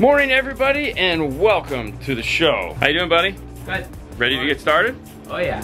Morning everybody and welcome to the show. How you doing buddy? Good. Ready to get started? Oh yeah.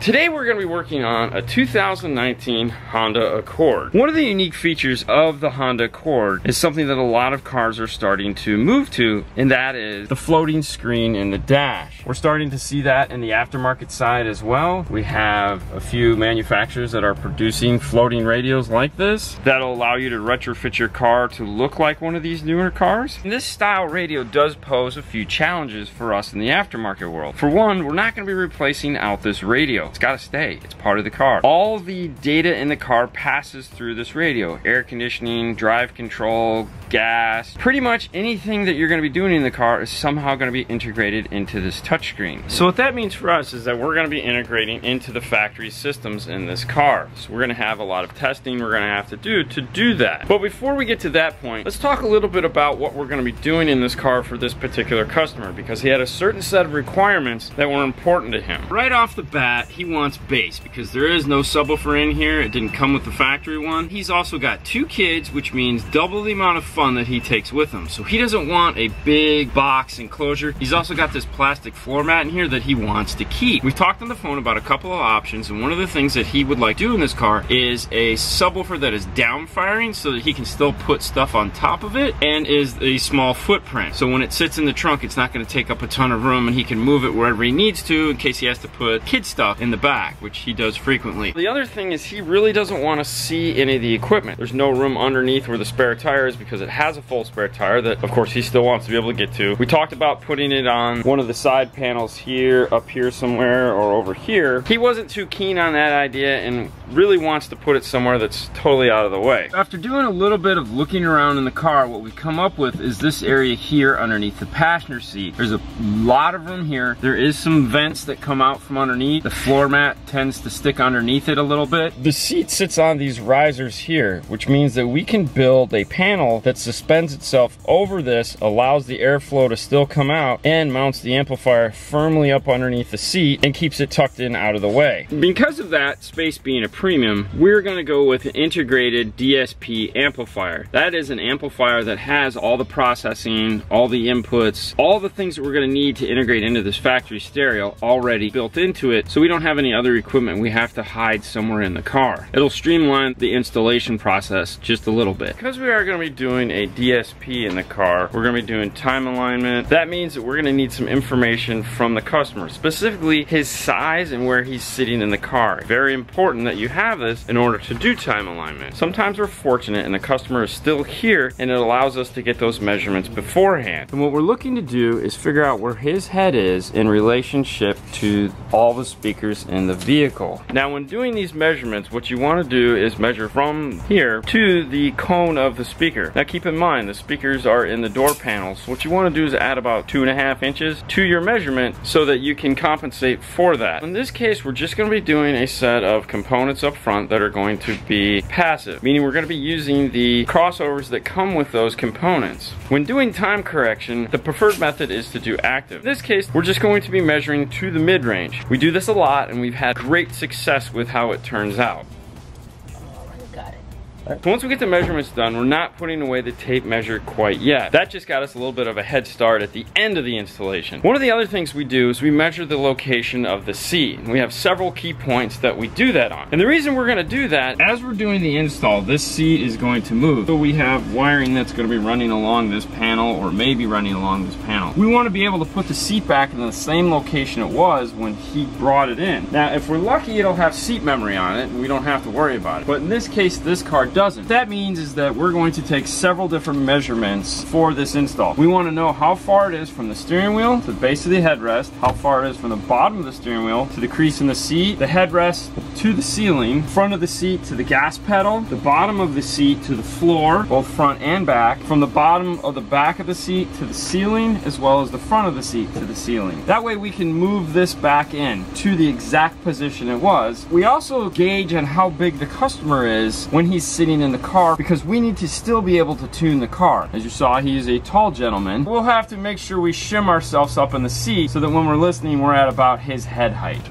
Today we're going to be working on a 2019 Honda Accord. One of the unique features of the Honda Accord is something that a lot of cars are starting to move to, and that is the floating screen in the dash. We're starting to see that in the aftermarket side as well. We have a few manufacturers that are producing floating radios like this that'll allow you to retrofit your car to look like one of these newer cars. And this style radio does pose a few challenges for us in the aftermarket world. For one, we're not going to be replacing out this radio. It's got to stay. It's part of the car. All the data in the car passes through this radio. Air conditioning, drive control, gas. Pretty much anything that you're going to be doing in the car is somehow going to be integrated into this touchscreen. So what that means for us is that we're going to be integrating into the factory systems in this car. So we're going to have a lot of testing we're going to have to do to do that. But before we get to that point, let's talk a little bit about what we're going to be doing in this car for this particular customer because he had a certain set of requirements that were important to him. Right off the bat, he wants bass because there is no subwoofer in here. It didn't come with the factory one. He's also got two kids, which means double the amount of fun that he takes with him. So he doesn't want a big box enclosure. He's also got this plastic floor mat in here that he wants to keep. We've talked on the phone about a couple of options, and one of the things that he would like to do in this car is a subwoofer that is down firing so that he can still put stuff on top of it and is a small footprint. So when it sits in the trunk, it's not gonna take up a ton of room and he can move it wherever he needs to in case he has to put kid stuff in the back, which he does frequently. The other thing is he really doesn't want to see any of the equipment. There's no room underneath where the spare tire is because it has a full spare tire that of course he still wants to be able to get to. We talked about putting it on one of the side panels here, up here somewhere, or over here. He wasn't too keen on that idea and really wants to put it somewhere that's totally out of the way. After doing a little bit of looking around in the car, what we come up with is this area here underneath the passenger seat. There's a lot of room here. There is some vents that come out from underneath. The floor mat tends to stick underneath it a little bit. The seat sits on these risers here, which means that we can build a panel that suspends itself over this, allows the airflow to still come out, and mounts the amplifier firmly up underneath the seat and keeps it tucked in out of the way. Because of that, space being a premium, we're gonna go with an integrated DSP amplifier. That is an amplifier that has all the processing, all the inputs, all the things that we're gonna need to integrate into this factory stereo already built into it, so we don't have any other equipment we have to hide somewhere in the car. It'll streamline the installation process just a little bit. Because we are gonna be doing a DSP in the car, we're gonna be doing time alignment. That means that we're gonna need some information from the customer, specifically his size and where he's sitting in the car. Very important that you have this in order to do time alignment. Sometimes we're fortunate and the customer is still here and it allows us to get those measurements beforehand. And what we're looking to do is figure out where his head is in relationship to all the speakers in the vehicle. Now when doing these measurements, what you want to do is measure from here to the cone of the speaker. Now keep in mind, the speakers are in the door panels. What you want to do is add about two and a half inches to your measurement so that you can compensate for that. In this case, we're just going to be doing a set of components up front that are going to be passive, meaning we're going to be using the crossovers that come with those components. When doing time correction, the preferred method is to do active. In this case, we're just going to be measuring to the mid-range. We do this a lot and we've had great success with how it turns out. So once we get the measurements done, we're not putting away the tape measure quite yet. That just got us a little bit of a head start at the end of the installation. One of the other things we do is we measure the location of the seat. We have several key points that we do that on. And the reason we're gonna do that, as we're doing the install, this seat is going to move. So we have wiring that's gonna be running along this panel or maybe running along this panel. We wanna be able to put the seat back in the same location it was when he brought it in. Now, if we're lucky, it'll have seat memory on it and we don't have to worry about it. But in this case, this car doesn't. What that means is that we're going to take several different measurements for this install. We want to know how far it is from the steering wheel to the base of the headrest, how far it is from the bottom of the steering wheel to the crease in the seat, the headrest to the ceiling, front of the seat to the gas pedal, the bottom of the seat to the floor, both front and back, from the bottom of the back of the seat to the ceiling, as well as the front of the seat to the ceiling. That way we can move this back in to the exact position it was. We also gauge on how big the customer is when he's sitting in the car because we need to still be able to tune the car. As you saw, he is a tall gentleman. We'll have to make sure we shim ourselves up in the seat so that when we're listening, we're at about his head height.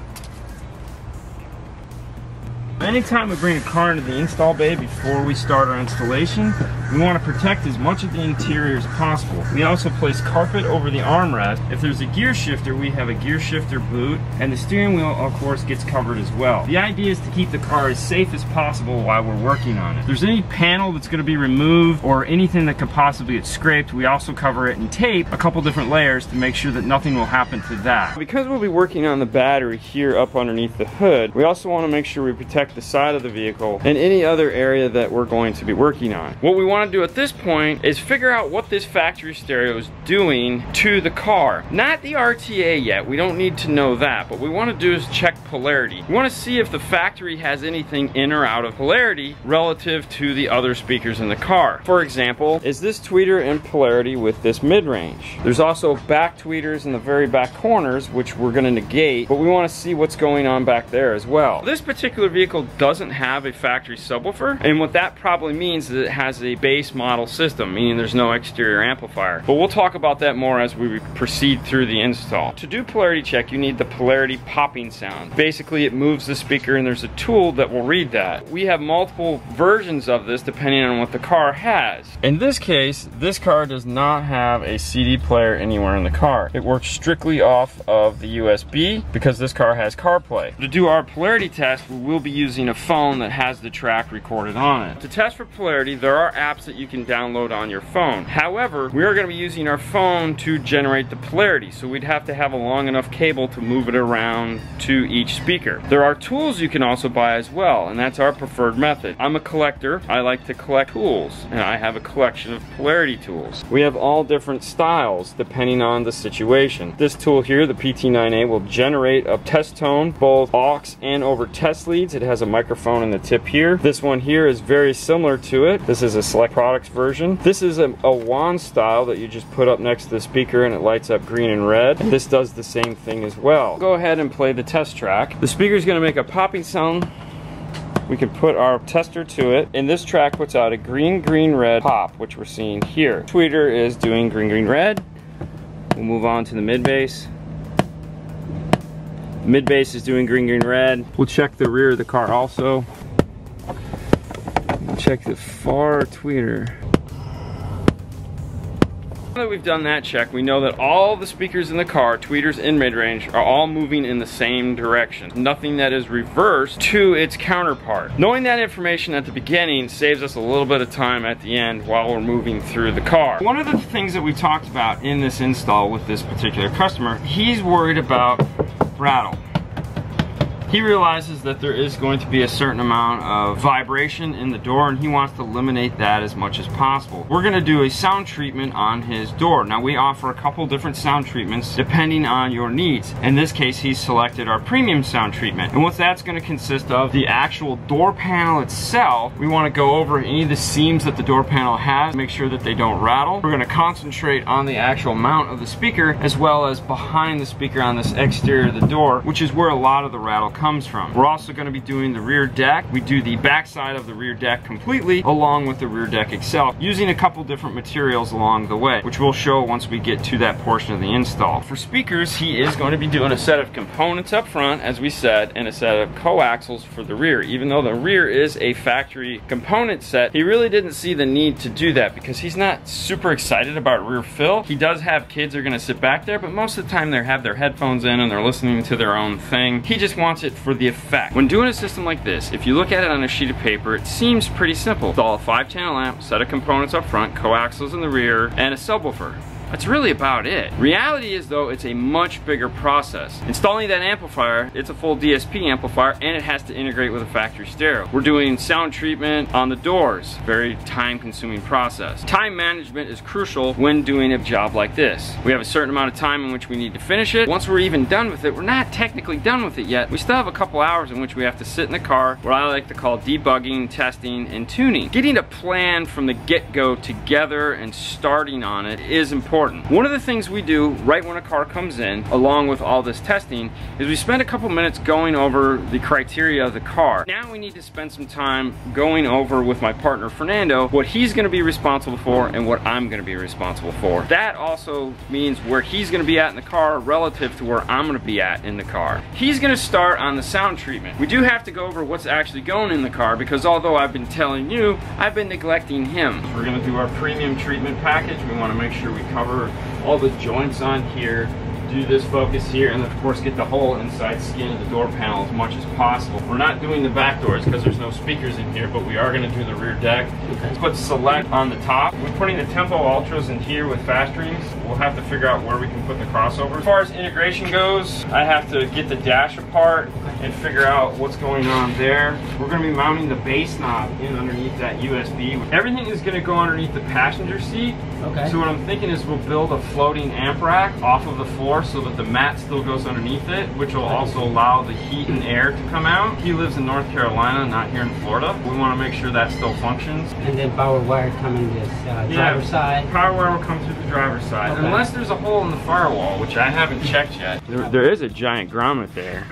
Anytime we bring a car into the install bay before we start our installation, we want to protect as much of the interior as possible. We also place carpet over the armrest. If there's a gear shifter, we have a gear shifter boot, and the steering wheel, of course, gets covered as well. The idea is to keep the car as safe as possible while we're working on it. If there's any panel that's going to be removed or anything that could possibly get scraped, we also cover it in tape, a couple different layers to make sure that nothing will happen to that. Because we'll be working on the battery here up underneath the hood, we also want to make sure we protect the side of the vehicle and any other area that we're going to be working on. What we want to do at this point is figure out what this factory stereo is doing to the car. Not the RTA yet, we don't need to know that, but we want to do is check polarity. We want to see if the factory has anything in or out of polarity relative to the other speakers in the car. For example, is this tweeter in polarity with this mid-range? There's also back tweeters in the very back corners, which we're going to negate, but we want to see what's going on back there as well. This particular vehicle doesn't have a factory subwoofer, and what that probably means is it has a base model system, meaning there's no exterior amplifier. But we'll talk about that more as we proceed through the install. To do polarity check, you need the polarity popping sound. Basically, it moves the speaker and there's a tool that will read that. We have multiple versions of this depending on what the car has. In this case, this car does not have a CD player anywhere in the car. It works strictly off of the USB because this car has CarPlay. To do our polarity test, we will be using a phone that has the track recorded on it. To test for polarity, there are apps that you can download on your phone. However, we are going to be using our phone to generate the polarity, so we'd have to have a long enough cable to move it around to each speaker. There are tools you can also buy as well, and that's our preferred method. I'm a collector. I like to collect tools, and I have a collection of polarity tools. We have all different styles depending on the situation. This tool here, the PT9A, will generate a test tone, both aux and over test leads. It has a microphone in the tip here. This one here is very similar to it. This is a Select Products version. This is a, a wand style that you just put up next to the speaker and it lights up green and red. And this does the same thing as well. Go ahead and play the test track. The speaker is going to make a popping sound we can put our tester to it and this track puts out a green green red pop which we're seeing here tweeter is doing green green red we'll move on to the mid bass mid bass is doing green green red we'll check the rear of the car also check the far tweeter now that we've done that check, we know that all the speakers in the car, tweeters in mid-range, are all moving in the same direction. Nothing that is reversed to its counterpart. Knowing that information at the beginning saves us a little bit of time at the end while we're moving through the car. One of the things that we talked about in this install with this particular customer, he's worried about rattle he realizes that there is going to be a certain amount of vibration in the door and he wants to eliminate that as much as possible. We're gonna do a sound treatment on his door. Now we offer a couple different sound treatments depending on your needs. In this case, he's selected our premium sound treatment. And what that's gonna consist of, the actual door panel itself, we wanna go over any of the seams that the door panel has, make sure that they don't rattle. We're gonna concentrate on the actual mount of the speaker as well as behind the speaker on this exterior of the door, which is where a lot of the rattle comes from. We're also gonna be doing the rear deck. We do the backside of the rear deck completely along with the rear deck itself using a couple different materials along the way, which we'll show once we get to that portion of the install. For speakers, he is going to be doing a set of components up front, as we said, and a set of coaxials for the rear. Even though the rear is a factory component set, he really didn't see the need to do that because he's not super excited about rear fill. He does have kids that are gonna sit back there, but most of the time they have their headphones in and they're listening to their own thing. He just wants it for the effect. When doing a system like this, if you look at it on a sheet of paper, it seems pretty simple. Install a five channel amp, set of components up front, coaxials in the rear, and a subwoofer. That's really about it. Reality is though, it's a much bigger process. Installing that amplifier, it's a full DSP amplifier and it has to integrate with a factory stereo. We're doing sound treatment on the doors, very time consuming process. Time management is crucial when doing a job like this. We have a certain amount of time in which we need to finish it. Once we're even done with it, we're not technically done with it yet. We still have a couple hours in which we have to sit in the car, what I like to call debugging, testing, and tuning. Getting a plan from the get-go together and starting on it is important important. One of the things we do right when a car comes in, along with all this testing, is we spend a couple minutes going over the criteria of the car. Now we need to spend some time going over with my partner Fernando what he's gonna be responsible for and what I'm gonna be responsible for. That also means where he's gonna be at in the car relative to where I'm gonna be at in the car. He's gonna start on the sound treatment. We do have to go over what's actually going in the car because although I've been telling you, I've been neglecting him. We're gonna do our premium treatment package. We wanna make sure we cover all the joints on here do this focus here and of course get the whole inside skin of the door panel as much as possible. We're not doing the back doors because there's no speakers in here, but we are going to do the rear deck. Let's put select on the top. We're putting the Tempo Ultras in here with fast rings. We'll have to figure out where we can put the crossover. As far as integration goes, I have to get the dash apart and figure out what's going on there. We're going to be mounting the bass knob in underneath that USB. Everything is going to go underneath the passenger seat. Okay. So what I'm thinking is we'll build a floating amp rack off of the floor so that the mat still goes underneath it, which will also allow the heat and air to come out. He lives in North Carolina, not here in Florida. We want to make sure that still functions. And then power wire coming this uh, Yeah, driver side. Power wire will come through the driver's side, Okay. unless there's a hole in the firewall, which I haven't checked yet. There, there is a giant grommet there.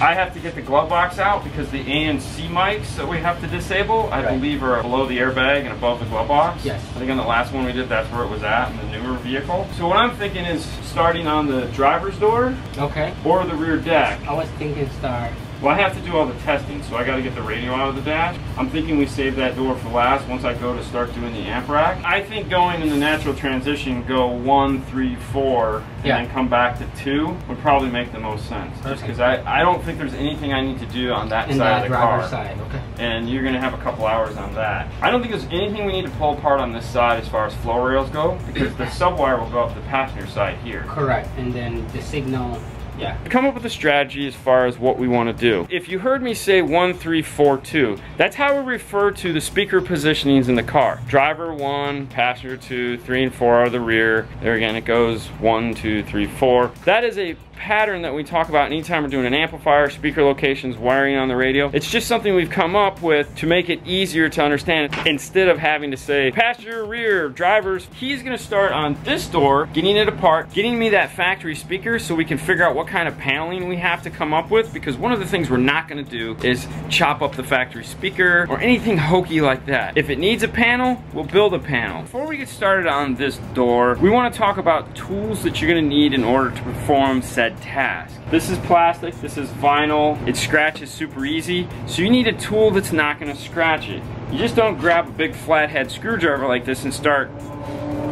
I have to get the glove box out because the ANC mics that we have to disable, I Right. believe are below the airbag and above the glove box. Yes. I think on the last one we did, that's where it was at in the newer vehicle. So what I'm thinking is starting on the driver's door Okay. or the rear deck. I was thinking start. Well, I have to do all the testing, so I got to get the radio out of the dash. I'm thinking we save that door for last once I go to start doing the amp rack. I think going in the natural transition, go one, three, four, and Yeah. then come back to two would probably make the most sense. Just because I, I don't think there's anything I need to do on that In side that of the car. side. Okay. And you're going to have a couple hours on that. I don't think there's anything we need to pull apart on this side as far as flow rails go, because the subwire will go up the passenger side here. Correct. And then the signal. Yeah. come up with a strategy as far as what we want to do. If you heard me say one, three, four, two, that's how we refer to the speaker positionings in the car. Driver one, passenger two, three and four are the rear. There again, it goes one, two, three, four. That is a pattern that we talk about anytime we're doing an amplifier, speaker locations, wiring on the radio. It's just something we've come up with to make it easier to understand instead of having to say passenger, rear, drivers. He's gonna start on this door, getting it apart, getting me that factory speaker so we can figure out what kind of paneling we have to come up with because one of the things we're not gonna do is chop up the factory speaker or anything hokey like that. If it needs a panel, we'll build a panel. Before we get started on this door, we wanna talk about tools that you're gonna need in order to perform said task. This is plastic, this is vinyl, it scratches super easy, so you need a tool that's not gonna scratch it. You just don't grab a big flathead screwdriver like this and start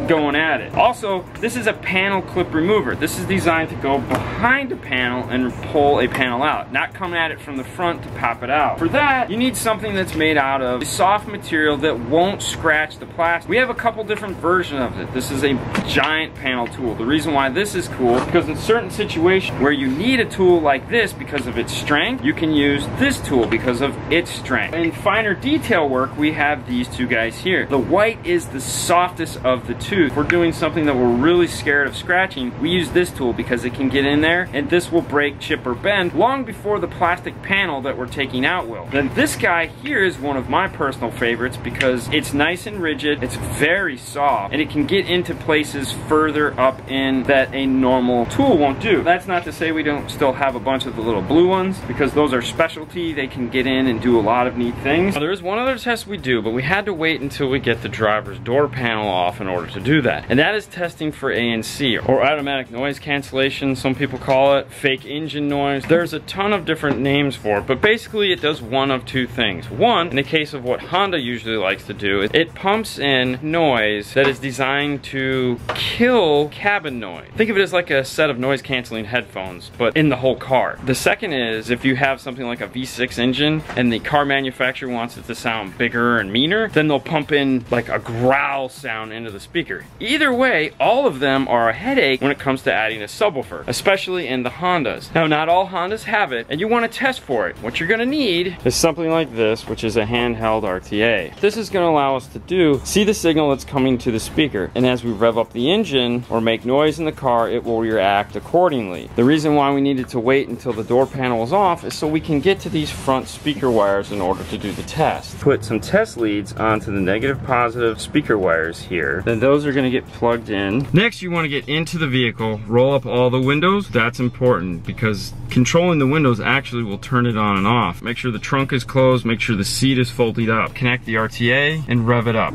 going at it. Also, this is a panel clip remover. This is designed to go behind a panel and pull a panel out, not come at it from the front to pop it out. For that, you need something that's made out of a soft material that won't scratch the plastic. We have a couple different versions of it. This is a giant panel tool. The reason why this is cool, because in certain situations where you need a tool like this because of its strength, you can use this tool because of its strength. In finer detail work, we have these two guys here. The white is the softest of the two. If we're doing something that we're really scared of scratching, we use this tool because it can get in there and this will break, chip, or bend long before the plastic panel that we're taking out will. Then this guy here is one of my personal favorites because it's nice and rigid, it's very soft, and it can get into places further up in that a normal tool won't do. That's not to say we don't still have a bunch of the little blue ones because those are specialty. They can get in and do a lot of neat things. Now, there is one other test we do, but we had to wait until we get the driver's door panel off in order to do that. And that is testing for ANC or automatic noise cancellation, some people call it, fake engine noise. There's a ton of different names for it, but basically it does one of two things. One, in the case of what Honda usually likes to do, it pumps in noise that is designed to kill cabin noise. Think of it as like a set of noise canceling headphones, but in the whole car. The second is if you have something like a V6 engine and the car manufacturer wants it to sound bigger and meaner, then they'll pump in like a growl sound into the speaker. Either way, all of them are a headache when it comes to adding a subwoofer, especially in the Hondas. Now, not all Hondas have it, and you want to test for it. What you're gonna need is something like this, which is a handheld RTA. This is gonna allow us to do, see the signal that's coming to the speaker, and as we rev up the engine or make noise in the car, it will react accordingly. The reason why we needed to wait until the door panel is off is so we can get to these front speaker wires in order to do the test. Put some test leads onto the negative positive speaker wires here. Then those are gonna get plugged in. Next, you wanna get into the vehicle, roll up all the windows. That's important because controlling the windows actually will turn it on and off. Make sure the trunk is closed, make sure the seat is folded up. Connect the RTA and rev it up.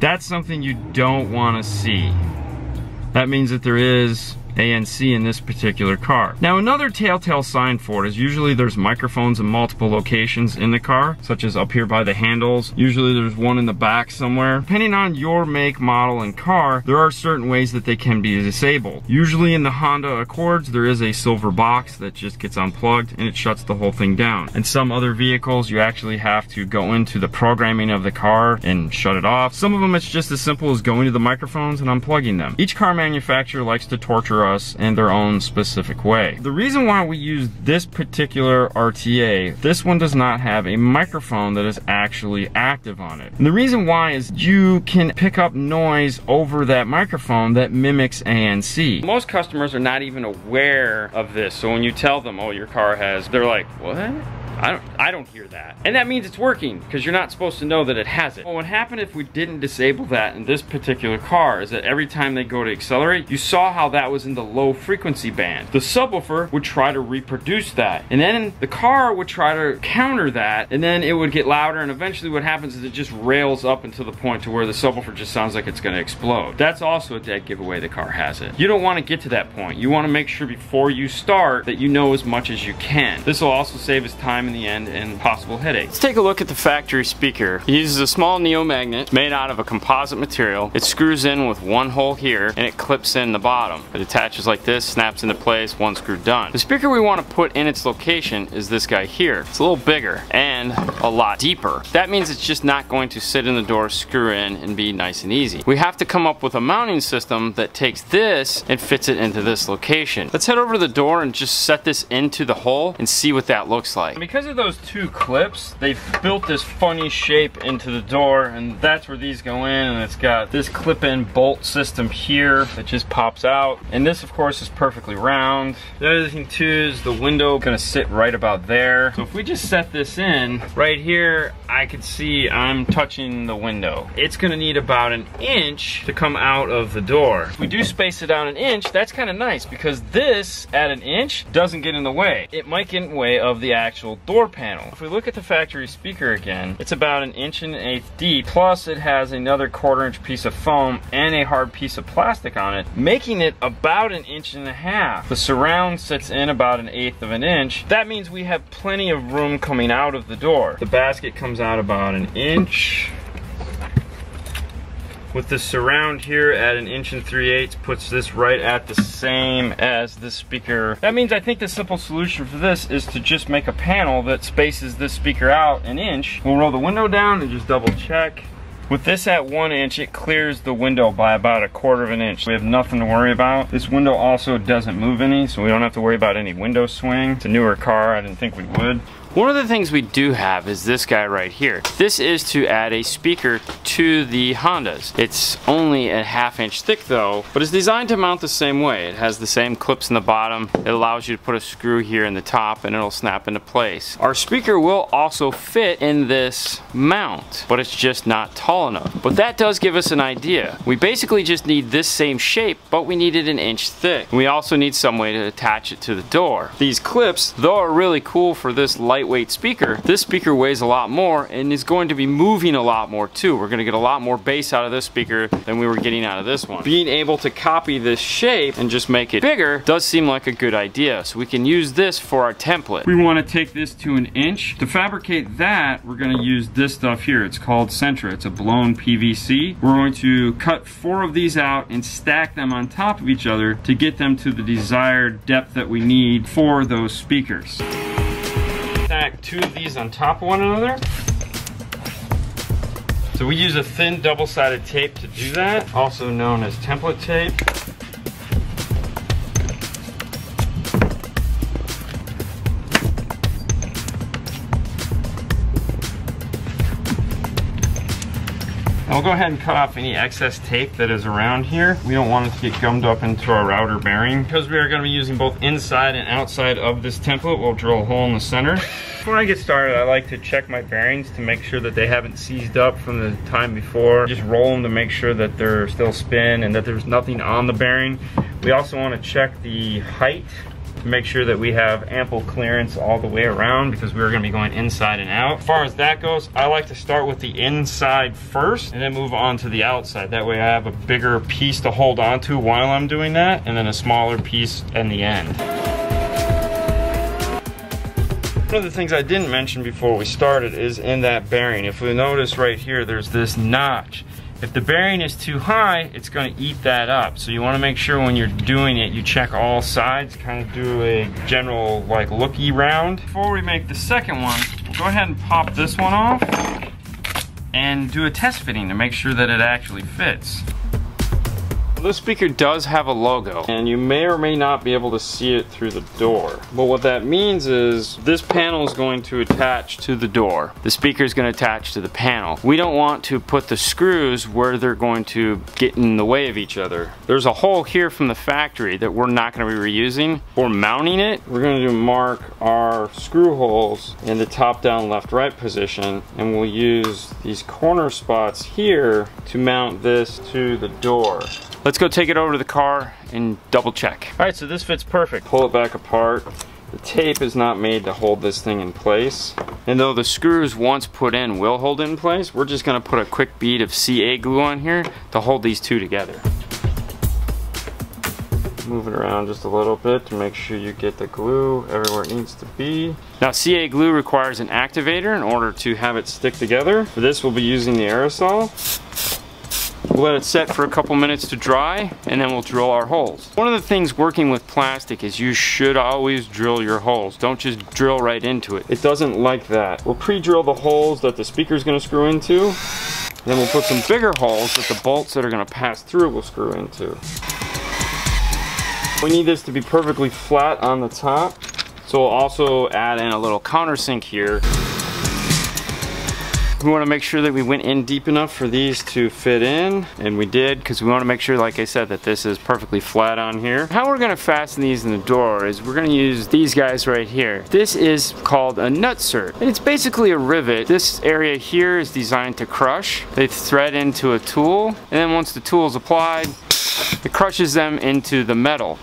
That's something you don't wanna see. That means that there is ANC in this particular car. Now another telltale sign for it is usually there's microphones in multiple locations in the car, such as up here by the handles. Usually there's one in the back somewhere. Depending on your make, model, and car, there are certain ways that they can be disabled. Usually in the Honda Accords, there is a silver box that just gets unplugged and it shuts the whole thing down. In some other vehicles, you actually have to go into the programming of the car and shut it off. Some of them it's just as simple as going to the microphones and unplugging them. Each car manufacturer likes to torture us in their own specific way. The reason why we use this particular RTA, this one does not have a microphone that is actually active on it. And the reason why is you can pick up noise over that microphone that mimics ANC. Most customers are not even aware of this. So when you tell them, oh, your car has, they're like, what? I don't, I don't hear that. And that means it's working because you're not supposed to know that it has it. Well, what happened if we didn't disable that in this particular car is that every time they go to accelerate, you saw how that was in the low frequency band. The subwoofer would try to reproduce that. And then the car would try to counter that and then it would get louder and eventually what happens is it just rails up until the point to where the subwoofer just sounds like it's gonna explode. That's also a dead giveaway the car has it. You don't wanna get to that point. You wanna make sure before you start that you know as much as you can. This will also save us time in the end and possible headaches. Let's take a look at the factory speaker. It uses a small neo magnet made out of a composite material. It screws in with one hole here and it clips in the bottom. It attaches like this, snaps into place, one screw done. The speaker we want to put in its location is this guy here. It's a little bigger and a lot deeper. That means it's just not going to sit in the door, screw in, and be nice and easy. We have to come up with a mounting system that takes this and fits it into this location. Let's head over to the door and just set this into the hole and see what that looks like. Because of those two clips, they've built this funny shape into the door and that's where these go in and it's got this clip-in bolt system here that just pops out. And this of course is perfectly round. The other thing too is the window gonna sit right about there. So if we just set this in, right here, I can see I'm touching the window. It's gonna need about an inch to come out of the door. If we do space it out an inch, that's kind of nice because this at an inch doesn't get in the way. It might get in the way of the actual door panel. If we look at the factory speaker again, it's about an inch and an eighth deep, plus it has another quarter inch piece of foam and a hard piece of plastic on it, making it about an inch and a half. The surround sits in about an eighth of an inch. That means we have plenty of room coming out of the door. The basket comes out about an inch with the surround here at an inch and 3 eighths puts this right at the same as this speaker. That means I think the simple solution for this is to just make a panel that spaces this speaker out an inch. We'll roll the window down and just double check. With this at one inch, it clears the window by about a quarter of an inch. We have nothing to worry about. This window also doesn't move any, so we don't have to worry about any window swing. It's a newer car, I didn't think we would. One of the things we do have is this guy right here. This is to add a speaker to the Hondas. It's only a half inch thick though, but it's designed to mount the same way. It has the same clips in the bottom. It allows you to put a screw here in the top and it'll snap into place. Our speaker will also fit in this mount, but it's just not tall enough. But that does give us an idea. We basically just need this same shape, but we need it an inch thick. We also need some way to attach it to the door. These clips, though are really cool for this light lightweight speaker, this speaker weighs a lot more and is going to be moving a lot more too. We're gonna get a lot more bass out of this speaker than we were getting out of this one. Being able to copy this shape and just make it bigger does seem like a good idea. So we can use this for our template. We wanna take this to an inch. To fabricate that, we're gonna use this stuff here. It's called Sintra. It's a blown PVC. We're going to cut four of these out and stack them on top of each other to get them to the desired depth that we need for those speakers stack two of these on top of one another. So we use a thin double-sided tape to do that, also known as template tape. I'll go ahead and cut off any excess tape that is around here. We don't want it to get gummed up into our router bearing. Because we are gonna be using both inside and outside of this template, we'll drill a hole in the center. Before I get started, I like to check my bearings to make sure that they haven't seized up from the time before. Just roll them to make sure that they're still spin and that there's nothing on the bearing. We also wanna check the height make sure that we have ample clearance all the way around because we're gonna be going inside and out. As far as that goes, I like to start with the inside first and then move on to the outside. That way I have a bigger piece to hold onto while I'm doing that and then a smaller piece in the end. One of the things I didn't mention before we started is in that bearing. If we notice right here, there's this notch. If the bearing is too high, it's gonna eat that up. So you wanna make sure when you're doing it, you check all sides, kind of do a general like looky round. Before we make the second one, we'll go ahead and pop this one off and do a test fitting to make sure that it actually fits. This speaker does have a logo and you may or may not be able to see it through the door. But what that means is this panel is going to attach to the door. The speaker is going to attach to the panel. We don't want to put the screws where they're going to get in the way of each other. There's a hole here from the factory that we're not going to be reusing. For mounting it, we're going to mark our screw holes in the top down left right position and we'll use these corner spots here to mount this to the door. Let's go take it over to the car and double check. All right, so this fits perfect. Pull it back apart. The tape is not made to hold this thing in place. And though the screws once put in will hold it in place, we're just gonna put a quick bead of CA glue on here to hold these two together. Move it around just a little bit to make sure you get the glue everywhere it needs to be. Now CA glue requires an activator in order to have it stick together. For this we'll be using the aerosol. We'll let it set for a couple minutes to dry and then we'll drill our holes. One of the things working with plastic is you should always drill your holes. Don't just drill right into it. It doesn't like that. We'll pre-drill the holes that the speaker is going to screw into. Then we'll put some bigger holes that the bolts that are going to pass through will screw into. We need this to be perfectly flat on the top. So we'll also add in a little countersink here. We want to make sure that we went in deep enough for these to fit in, and we did, because we want to make sure, like I said, that this is perfectly flat on here. How we're going to fasten these in the door is we're going to use these guys right here. This is called a nutsert, and it's basically a rivet. This area here is designed to crush. They thread into a tool, and then once the tool is applied, it crushes them into the metal.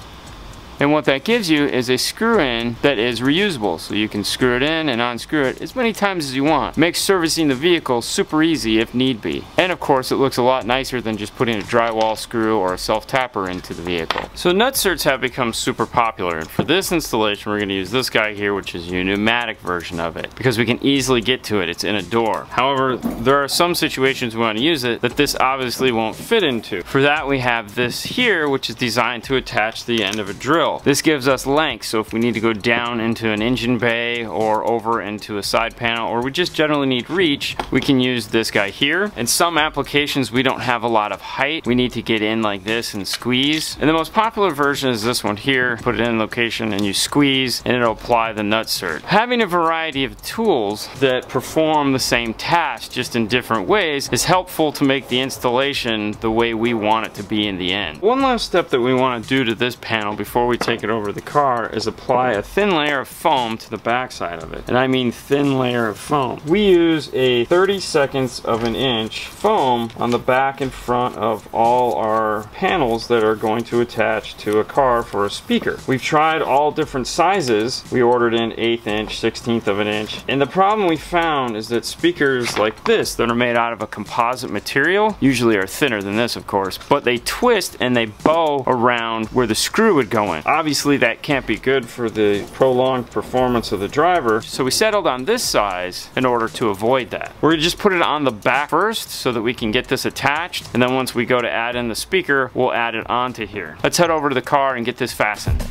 And what that gives you is a screw in that is reusable. So you can screw it in and unscrew it as many times as you want. Makes servicing the vehicle super easy if need be. And of course it looks a lot nicer than just putting a drywall screw or a self-tapper into the vehicle. So nutserts have become super popular. And for this installation we're going to use this guy here which is a pneumatic version of it. Because we can easily get to it. It's in a door. However, there are some situations we want to use it that this obviously won't fit into. For that we have this here which is designed to attach the end of a drill drill. This gives us length, so if we need to go down into an engine bay or over into a side panel, or we just generally need reach, we can use this guy here. In some applications, we don't have a lot of height. We need to get in like this and squeeze. And the most popular version is this one here. Put it in location and you squeeze and it'll apply the nutsert. Having a variety of tools that perform the same task just in different ways is helpful to make the installation the way we want it to be in the end. One last step that we want to do to this panel before we take it over the car is apply a thin layer of foam to the backside of it. And I mean thin layer of foam. We use a 30 seconds of an inch foam on the back and front of all our panels that are going to attach to a car for a speaker. We've tried all different sizes. We ordered in eighth inch, 16th of an inch. And the problem we found is that speakers like this that are made out of a composite material usually are thinner than this of course, but they twist and they bow around where the screw would go in. Obviously that can't be good for the prolonged performance of the driver, so we settled on this size in order to avoid that. We're gonna just put it on the back first so that we can get this attached, and then once we go to add in the speaker, we'll add it onto here. Let's head over to the car and get this fastened.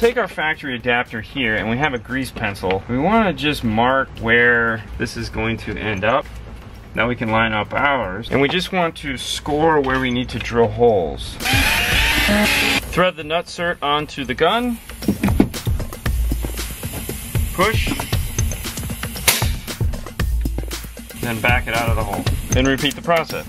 Take our factory adapter here and we have a grease pencil. We want to just mark where this is going to end up. Now we can line up ours. And we just want to score where we need to drill holes. Thread the nutsert onto the gun. Push. Then back it out of the hole. Then repeat the process.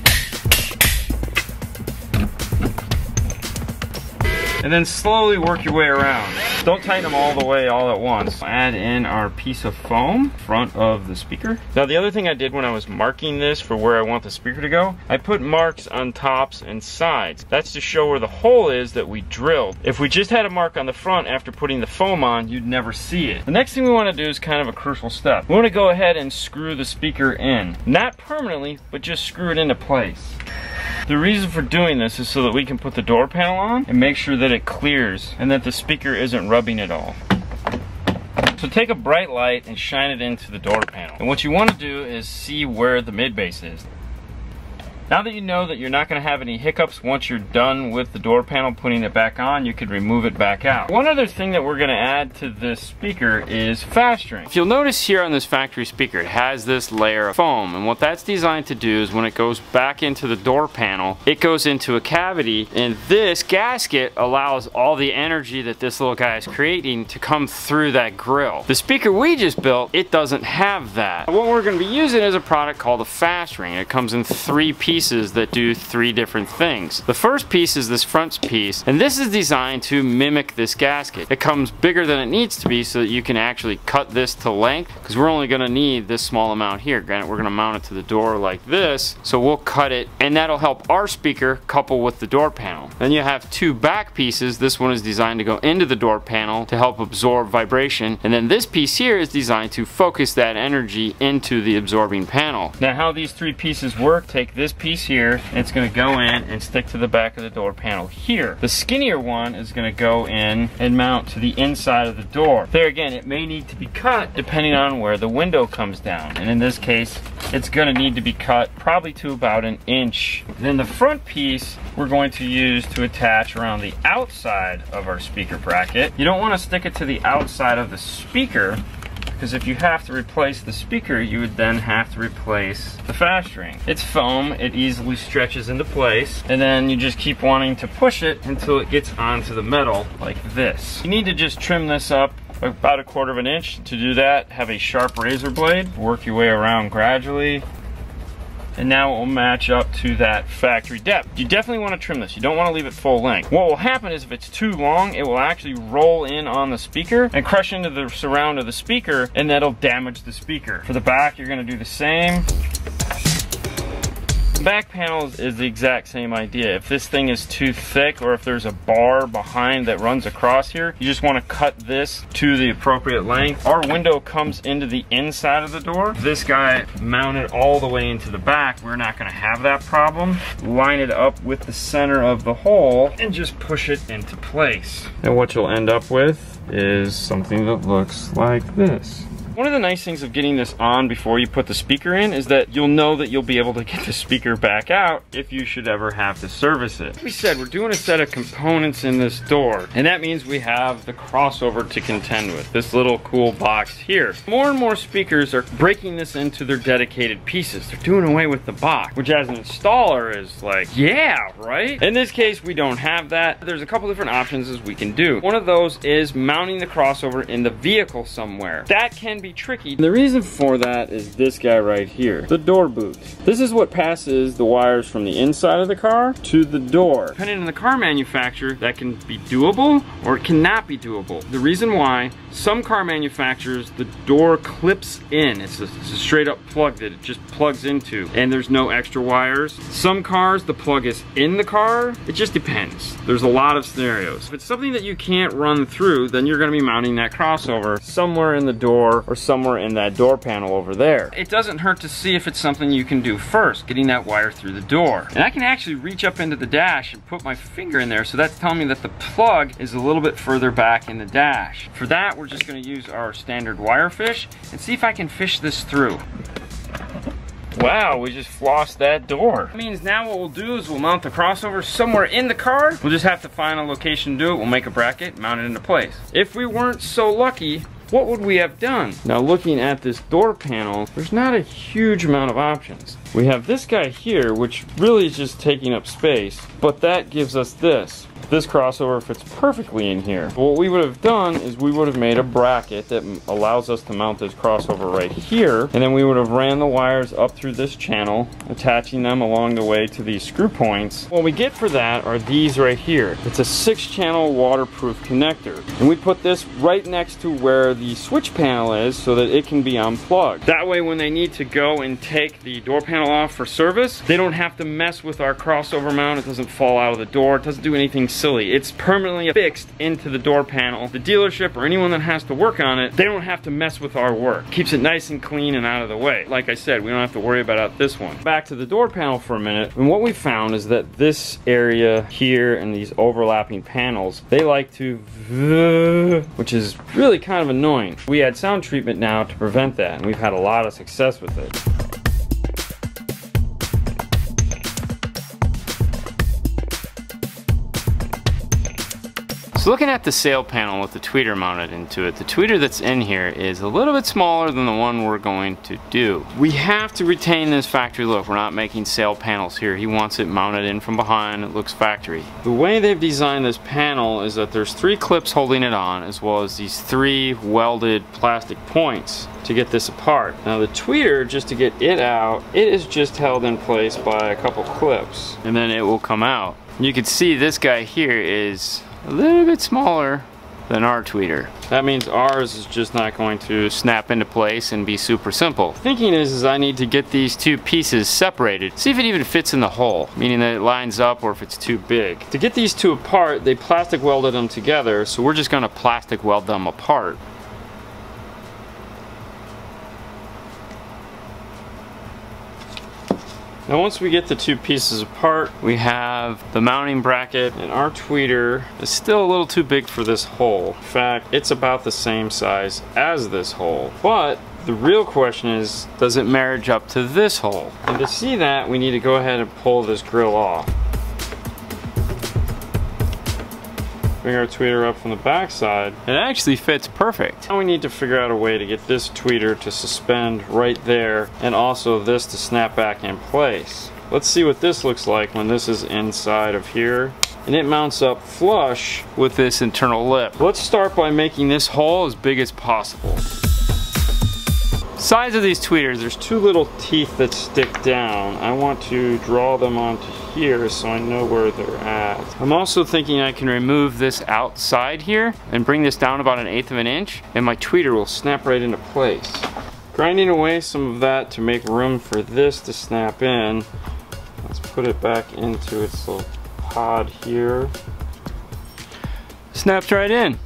And then slowly work your way around. Don't tighten them all the way all at once. Add in our piece of foam front of the speaker. Now the other thing I did when I was marking this for where I want the speaker to go, I put marks on tops and sides. That's to show where the hole is that we drilled. If we just had a mark on the front after putting the foam on, you'd never see it. The next thing we want to do is kind of a crucial step. We want to go ahead and screw the speaker in. Not permanently, but just screw it into place. The reason for doing this is so that we can put the door panel on and make sure that it clears and that the speaker isn't rubbing at all. So take a bright light and shine it into the door panel. And what you want to do is see where the mid bass is. Now that you know that you're not going to have any hiccups once you're done with the door panel putting it back on, you could remove it back out. One other thing that we're going to add to this speaker is fast ring. If you'll notice here on this factory speaker, it has this layer of foam. And what that's designed to do is when it goes back into the door panel, it goes into a cavity and this gasket allows all the energy that this little guy is creating to come through that grill. The speaker we just built, it doesn't have that. What we're going to be using is a product called a fast ring. It comes in three pieces pieces that do three different things. The first piece is this front piece, and this is designed to mimic this gasket. It comes bigger than it needs to be so that you can actually cut this to length, because we're only gonna need this small amount here. Granted, we're gonna mount it to the door like this, so we'll cut it, and that'll help our speaker couple with the door panel. Then you have two back pieces. This one is designed to go into the door panel to help absorb vibration, and then this piece here is designed to focus that energy into the absorbing panel. Now how these three pieces work, take this piece piece here it's going to go in and stick to the back of the door panel here. The skinnier one is going to go in and mount to the inside of the door. There again, it may need to be cut depending on where the window comes down. And in this case, it's going to need to be cut probably to about an inch. Then the front piece we're going to use to attach around the outside of our speaker bracket. You don't want to stick it to the outside of the speaker because if you have to replace the speaker, you would then have to replace the fast ring. It's foam, it easily stretches into place, and then you just keep wanting to push it until it gets onto the metal like this. You need to just trim this up about a quarter of an inch. To do that, have a sharp razor blade, work your way around gradually, and now it will match up to that factory depth. You definitely want to trim this. You don't want to leave it full length. What will happen is if it's too long, it will actually roll in on the speaker and crush into the surround of the speaker and that'll damage the speaker. For the back, you're going to do the same back panel is the exact same idea. If this thing is too thick or if there's a bar behind that runs across here, you just want to cut this to the appropriate length. Our window comes into the inside of the door. This guy mounted all the way into the back. We're not going to have that problem. Line it up with the center of the hole and just push it into place. And what you'll end up with is something that looks like this. One of the nice things of getting this on before you put the speaker in is that you'll know that you'll be able to get the speaker back out if you should ever have to service it. Like we said, we're doing a set of components in this door, and that means we have the crossover to contend with, this little cool box here. More and more speakers are breaking this into their dedicated pieces. They're doing away with the box, which as an installer is like, yeah, right? In this case, we don't have that. There's a couple different options as we can do. One of those is mounting the crossover in the vehicle somewhere. That can be tricky. The reason for that is this guy right here, the door boot. This is what passes the wires from the inside of the car to the door. Depending on the car manufacturer, that can be doable or it cannot be doable. The reason why, some car manufacturers, the door clips in. It's a, it's a straight up plug that it just plugs into and there's no extra wires. Some cars, the plug is in the car. It just depends. There's a lot of scenarios. If it's something that you can't run through, then you're gonna be mounting that crossover somewhere in the door or somewhere in that door panel over there. It doesn't hurt to see if it's something you can do first, getting that wire through the door. And I can actually reach up into the dash and put my finger in there, so that's telling me that the plug is a little bit further back in the dash. For that, we're just gonna use our standard wire fish and see if I can fish this through. Wow, we just flossed that door. That means now what we'll do is we'll mount the crossover somewhere in the car. We'll just have to find a location to do it. We'll make a bracket, mount it into place. If we weren't so lucky what would we have done? Now looking at this door panel, there's not a huge amount of options. We have this guy here, which really is just taking up space, but that gives us this. This crossover fits perfectly in here. What we would have done is we would have made a bracket that allows us to mount this crossover right here, and then we would have ran the wires up through this channel, attaching them along the way to these screw points. What we get for that are these right here. It's a six channel waterproof connector, and we put this right next to where the switch panel is so that it can be unplugged. That way when they need to go and take the door panel off for service, they don't have to mess with our crossover mount. It doesn't fall out of the door. It doesn't do anything silly. It's permanently fixed into the door panel. The dealership or anyone that has to work on it, they don't have to mess with our work. Keeps it nice and clean and out of the way. Like I said, we don't have to worry about this one. Back to the door panel for a minute, and what we found is that this area here and these overlapping panels, they like to which is really kind of annoying. We had sound treatment now to prevent that, and we've had a lot of success with it. So looking at the sail panel with the tweeter mounted into it, the tweeter that's in here is a little bit smaller than the one we're going to do. We have to retain this factory look. We're not making sail panels here. He wants it mounted in from behind. It looks factory. The way they've designed this panel is that there's three clips holding it on as well as these three welded plastic points to get this apart. Now the tweeter, just to get it out, it is just held in place by a couple clips and then it will come out. You can see this guy here is a little bit smaller than our tweeter. That means ours is just not going to snap into place and be super simple. Thinking is, is I need to get these two pieces separated, see if it even fits in the hole, meaning that it lines up or if it's too big. To get these two apart, they plastic welded them together, so we're just gonna plastic weld them apart. Now once we get the two pieces apart, we have the mounting bracket and our tweeter is still a little too big for this hole. In fact, it's about the same size as this hole. But the real question is, does it marriage up to this hole? And to see that, we need to go ahead and pull this grill off. Bring our tweeter up from the back side. It actually fits perfect. Now we need to figure out a way to get this tweeter to suspend right there and also this to snap back in place. Let's see what this looks like when this is inside of here and it mounts up flush with this internal lip. Let's start by making this hole as big as possible. Size of these tweeters, there's two little teeth that stick down. I want to draw them onto here so I know where they're at. I'm also thinking I can remove this outside here and bring this down about an eighth of an inch and my tweeter will snap right into place. Grinding away some of that to make room for this to snap in. Let's put it back into its little pod here. Snaps right in.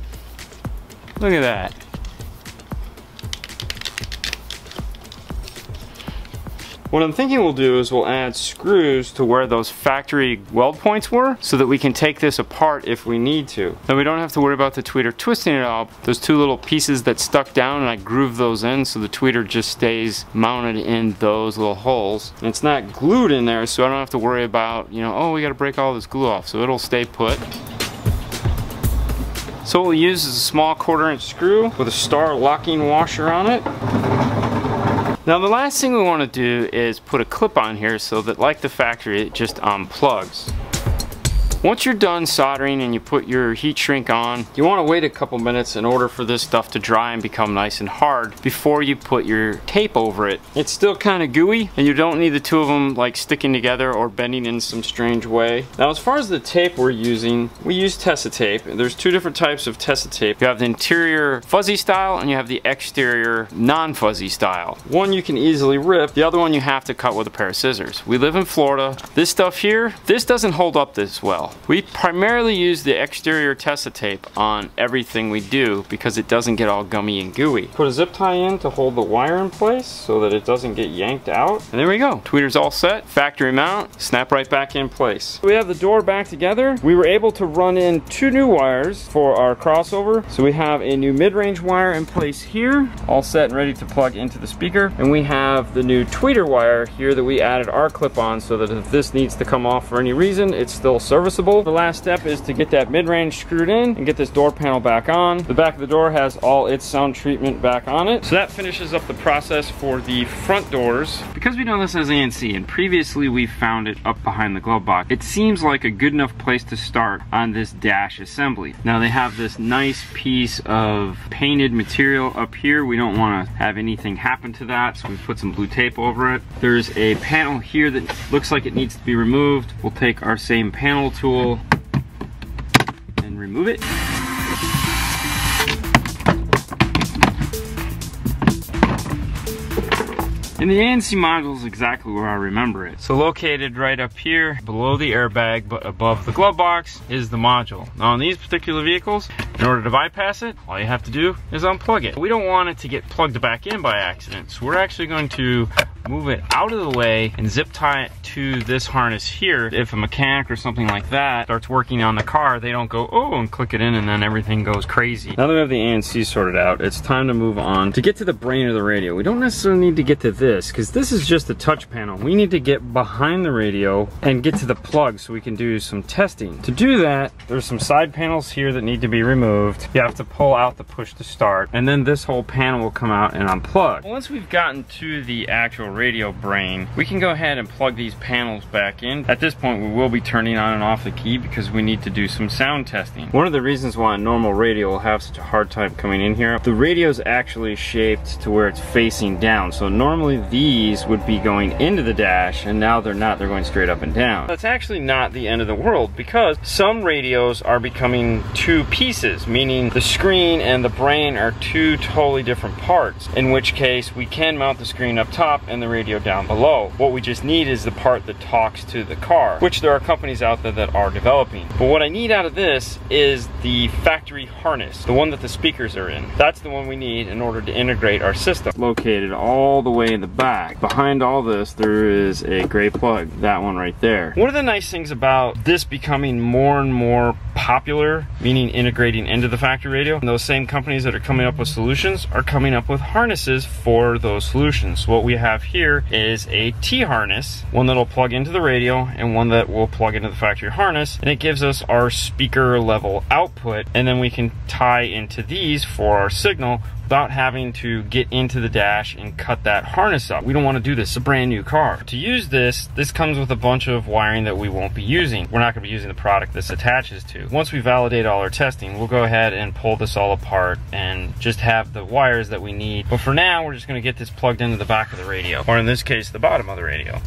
Look at that. What I'm thinking we'll do is we'll add screws to where those factory weld points were so that we can take this apart if we need to. Then we don't have to worry about the tweeter twisting it up. Those two little pieces that stuck down and I groove those in so the tweeter just stays mounted in those little holes. And it's not glued in there so I don't have to worry about, you know, oh we gotta break all this glue off. So it'll stay put. So what we'll use is a small quarter inch screw with a star locking washer on it. Now the last thing we want to do is put a clip on here so that like the factory it just um, unplugs. Once you're done soldering and you put your heat shrink on, you want to wait a couple minutes in order for this stuff to dry and become nice and hard before you put your tape over it. It's still kind of gooey and you don't need the two of them like sticking together or bending in some strange way. Now as far as the tape we're using, we use Tesa tape. There's two different types of Tesa tape. You have the interior fuzzy style and you have the exterior non-fuzzy style. One you can easily rip, the other one you have to cut with a pair of scissors. We live in Florida. This stuff here, this doesn't hold up this well. We primarily use the exterior Tesa tape on everything we do because it doesn't get all gummy and gooey. Put a zip tie in to hold the wire in place so that it doesn't get yanked out. And there we go. Tweeter's all set. Factory mount. Snap right back in place. We have the door back together. We were able to run in two new wires for our crossover. So we have a new mid-range wire in place here, all set and ready to plug into the speaker. And we have the new tweeter wire here that we added our clip on so that if this needs to come off for any reason, it's still serviceable The last step is to get that mid-range screwed in and get this door panel back on. The back of the door has all its sound treatment back on it. So that finishes up the process for the front doors. Because we know this as ANC and previously we found it up behind the glove box, it seems like a good enough place to start on this dash assembly. Now they have this nice piece of painted material up here. We don't want to have anything happen to that, so we put some blue tape over it. There's a panel here that looks like it needs to be removed. We'll take our same panel tool and remove it. And the ANC module is exactly where I remember it. So located right up here, below the airbag, but above the glove box, is the module. Now on these particular vehicles, in order to bypass it, all you have to do is unplug it. We don't want it to get plugged back in by accident, so we're actually going to move it out of the way and zip tie it to this harness here. If a mechanic or something like that starts working on the car, they don't go, oh, and click it in and then everything goes crazy. Now that we have the ANC sorted out, it's time to move on to get to the brain of the radio. We don't necessarily need to get to this because this is just a touch panel. We need to get behind the radio and get to the plug so we can do some testing. To do that, there's some side panels here that need to be removed. You have to pull out the push to start and then this whole panel will come out and unplug. Once we've gotten to the actual radio brain, we can go ahead and plug these panels back in. At this point, we will be turning on and off the key because we need to do some sound testing. One of the reasons why a normal radio will have such a hard time coming in here, the radio is actually shaped to where it's facing down. So normally these would be going into the dash and now they're not, they're going straight up and down. That's actually not the end of the world because some radios are becoming two pieces, meaning the screen and the brain are two totally different parts, in which case we can mount the screen up top and the radio down below. What we just need is the part that talks to the car, which there are companies out there that are developing. But what I need out of this is the factory harness, the one that the speakers are in. That's the one we need in order to integrate our system. Located all the way in the back. Behind all this, there is a gray plug, that one right there. One of the nice things about this becoming more and more popular, meaning integrating into the factory radio, and those same companies that are coming up with solutions are coming up with harnesses for those solutions. What we have here is a T-harness, one that'll plug into the radio and one that will plug into the factory harness, and it gives us our speaker level output, and then we can tie into these for our signal without having to get into the dash and cut that harness up. We don't want to do this, it's a brand new car. To use this, this comes with a bunch of wiring that we won't be using. We're not going to be using the product this attaches to. Once we validate all our testing, we'll go ahead and pull this all apart and just have the wires that we need. But for now, we're just going to get this plugged into the back of the radio, or in this case, the bottom of the radio.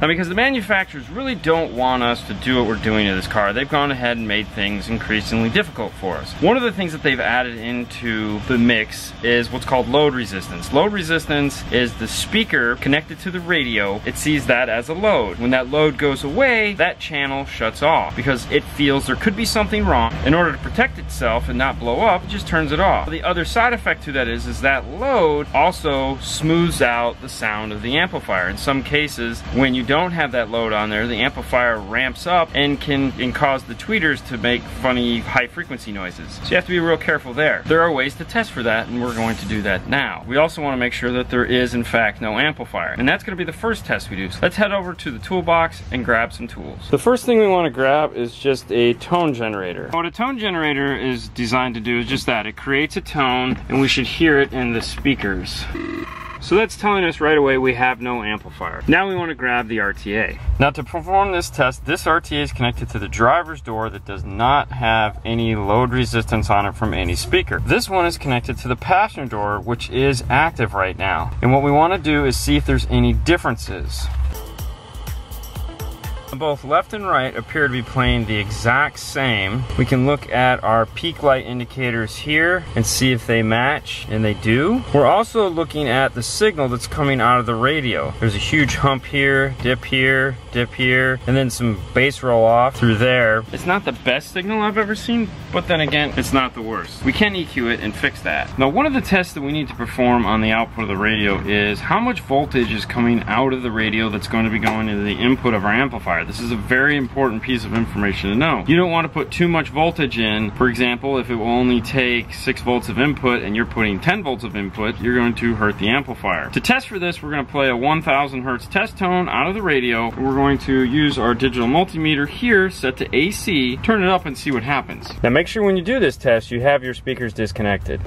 Now because the manufacturers really don't want us to do what we're doing to this car, they've gone ahead and made things increasingly difficult for us. One of the things that they've added into the mix is what's called load resistance. Load resistance is the speaker connected to the radio. It sees that as a load. When that load goes away, that channel shuts off because it feels there could be something wrong. In order to protect itself and not blow up, it just turns it off. The other side effect to that is, is that load also smooths out the sound of the amplifier. In some cases, when you don't have that load on there, the amplifier ramps up and can and cause the tweeters to make funny high frequency noises. So you have to be real careful there. There are ways to test for that and we're going to do that now. We also want to make sure that there is in fact no amplifier. And that's going to be the first test we do. So let's head over to the toolbox and grab some tools. The first thing we want to grab is just a tone generator. What a tone generator is designed to do is just that. It creates a tone and we should hear it in the speakers. So that's telling us right away we have no amplifier. Now we want to grab the RTA. Now to perform this test, this RTA is connected to the driver's door that does not have any load resistance on it from any speaker. This one is connected to the passenger door, which is active right now. And what we want to do is see if there's any differences. Both left and right appear to be playing the exact same. We can look at our peak light indicators here and see if they match, and they do. We're also looking at the signal that's coming out of the radio. There's a huge hump here, dip here, dip here, and then some bass roll off through there. It's not the best signal I've ever seen, but then again, it's not the worst. We can EQ it and fix that. Now, one of the tests that we need to perform on the output of the radio is how much voltage is coming out of the radio that's going to be going into the input of our amplifier. Amplifier. This is a very important piece of information to know. You don't want to put too much voltage in. For example, if it will only take 6 volts of input and you're putting 10 volts of input, you're going to hurt the amplifier. To test for this, we're going to play a 1000 hertz test tone out of the radio. We're going to use our digital multimeter here set to AC, turn it up and see what happens. Now make sure when you do this test, you have your speakers disconnected.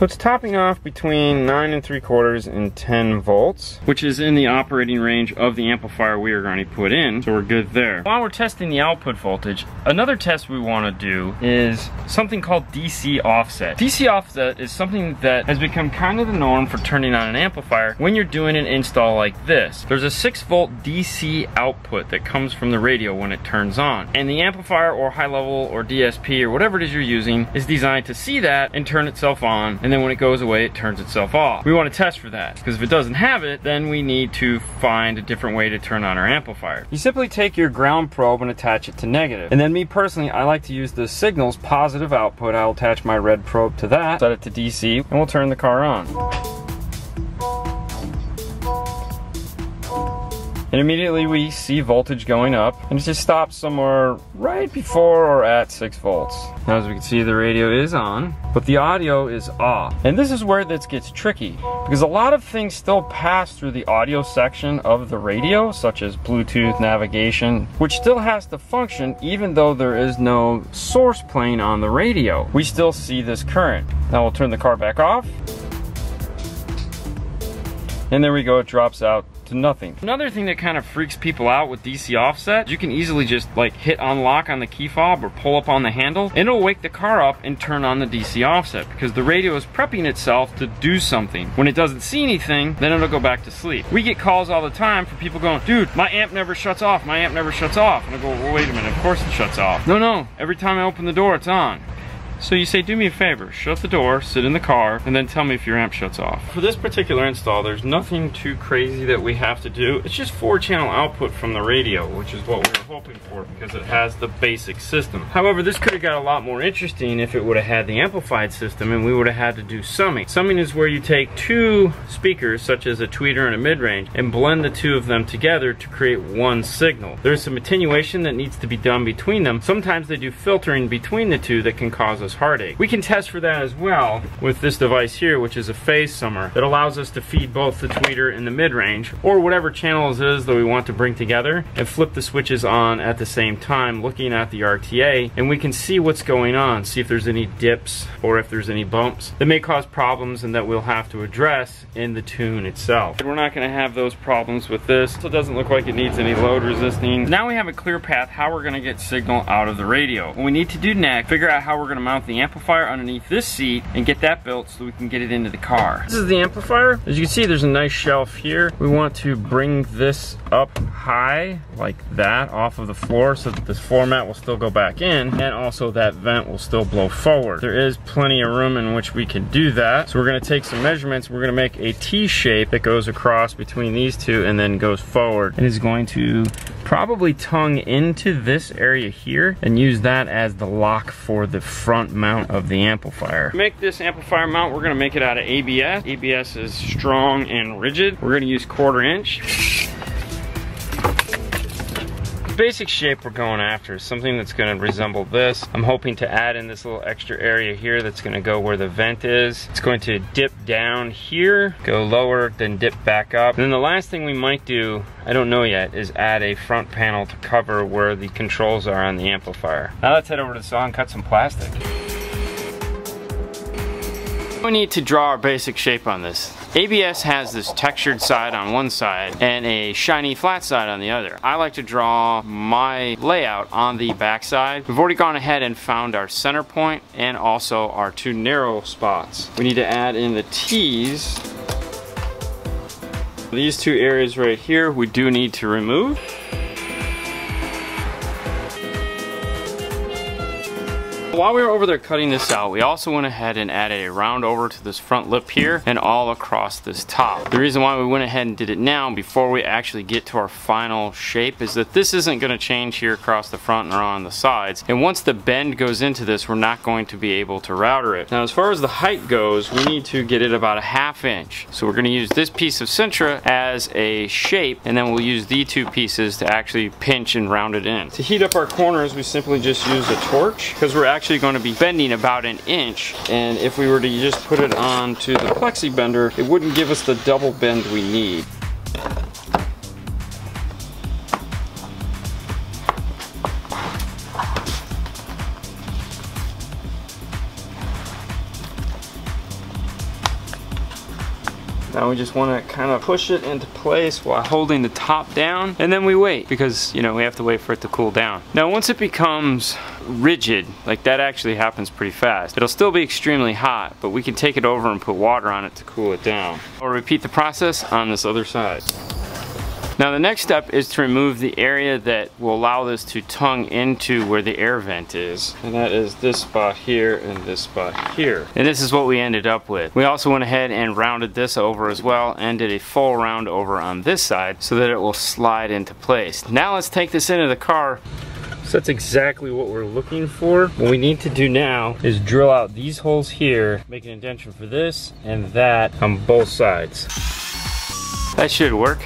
So it's topping off between 9 and 3 quarters and 10 volts, which is in the operating range of the amplifier we are going to put in, so we're good there. While we're testing the output voltage, another test we want to do is something called DC offset. DC offset is something that has become kind of the norm for turning on an amplifier when you're doing an install like this. There's a 6 volt DC output that comes from the radio when it turns on, and the amplifier or high level or DSP or whatever it is you're using is designed to see that and turn itself on and then when it goes away, it turns itself off. We want to test for that, because if it doesn't have it, then we need to find a different way to turn on our amplifier. You simply take your ground probe and attach it to negative. And then me personally, I like to use the signal's positive output. I'll attach my red probe to that, set it to DC, and we'll turn the car on. And immediately we see voltage going up and it just stops somewhere right before or at 6 volts. Now as we can see the radio is on, but the audio is off. And this is where this gets tricky because a lot of things still pass through the audio section of the radio such as Bluetooth navigation, which still has to function even though there is no source plane on the radio. We still see this current. Now we'll turn the car back off. And there we go, it drops out to nothing. Another thing that kind of freaks people out with DC offset, you can easily just like hit unlock on the key fob or pull up on the handle and it'll wake the car up and turn on the DC offset because the radio is prepping itself to do something. When it doesn't see anything, then it'll go back to sleep. We get calls all the time for people going, dude, my amp never shuts off, my amp never shuts off. And I go, well, wait a minute, of course it shuts off. No, no, every time I open the door, it's on. So you say, do me a favor, shut the door, sit in the car, and then tell me if your amp shuts off. For this particular install, there's nothing too crazy that we have to do. It's just four channel output from the radio, which is what we were hoping for because it has the basic system. However, this could have got a lot more interesting if it would have had the amplified system and we would have had to do summing. Summing is where you take two speakers, such as a tweeter and a mid-range, and blend the two of them together to create one signal. There's some attenuation that needs to be done between them. Sometimes they do filtering between the two that can cause us heartache. We can test for that as well with this device here, which is a phase summer that allows us to feed both the tweeter and the mid-range, or whatever channels it is that we want to bring together, and flip the switches on at the same time, looking at the RTA, and we can see what's going on, see if there's any dips or if there's any bumps that may cause problems and that we'll have to address in the tune itself. We're not going to have those problems with this, so it doesn't look like it needs any load resisting. Now we have a clear path how we're going to get signal out of the radio. What we need to do next, figure out how we're going to mount mount the amplifier underneath this seat and get that built so we can get it into the car. This is the amplifier. As you can see, there's a nice shelf here. We want to bring this up high like that off of the floor so that this floor mat will still go back in and also that vent will still blow forward. There is plenty of room in which we can do that. So we're gonna take some measurements. We're gonna make a T shape that goes across between these two and then goes forward. It is going to probably tongue into this area here and use that as the lock for the front mount of the amplifier. To make this amplifier mount, we're gonna make it out of ABS. ABS is strong and rigid. We're gonna use quarter inch basic shape we're going after is something that's gonna resemble this. I'm hoping to add in this little extra area here that's gonna go where the vent is. It's going to dip down here, go lower, then dip back up. And then the last thing we might do, I don't know yet, is add a front panel to cover where the controls are on the amplifier. Now let's head over to the saw and cut some plastic. We need to draw our basic shape on this. ABS has this textured side on one side and a shiny flat side on the other. I like to draw my layout on the back side. We've already gone ahead and found our center point and also our two narrow spots. We need to add in the T's. These two areas right here we do need to remove. While we were over there cutting this out, we also went ahead and added a round over to this front lip here and all across this top. The reason why we went ahead and did it now before we actually get to our final shape is that this isn't going to change here across the front or on the sides. And once the bend goes into this, we're not going to be able to router it. Now as far as the height goes, we need to get it about a half inch. So we're going to use this piece of Sintra as a shape and then we'll use the two pieces to actually pinch and round it in. To heat up our corners, we simply just use a torch because we're actually going to be bending about an inch. And if we were to just put it onto the plexi bender, it wouldn't give us the double bend we need. Now we just want to kind of push it into place while holding the top down and then we wait because you know we have to wait for it to cool down. Now once it becomes rigid, like that actually happens pretty fast. It'll still be extremely hot, but we can take it over and put water on it to cool it down. I'll repeat the process on this other side. Now the next step is to remove the area that will allow this to tongue into where the air vent is. And that is this spot here and this spot here. And this is what we ended up with. We also went ahead and rounded this over as well and did a full round over on this side so that it will slide into place. Now let's take this into the car so that's exactly what we're looking for. What we need to do now is drill out these holes here, make an indentation for this and that on both sides. That should work.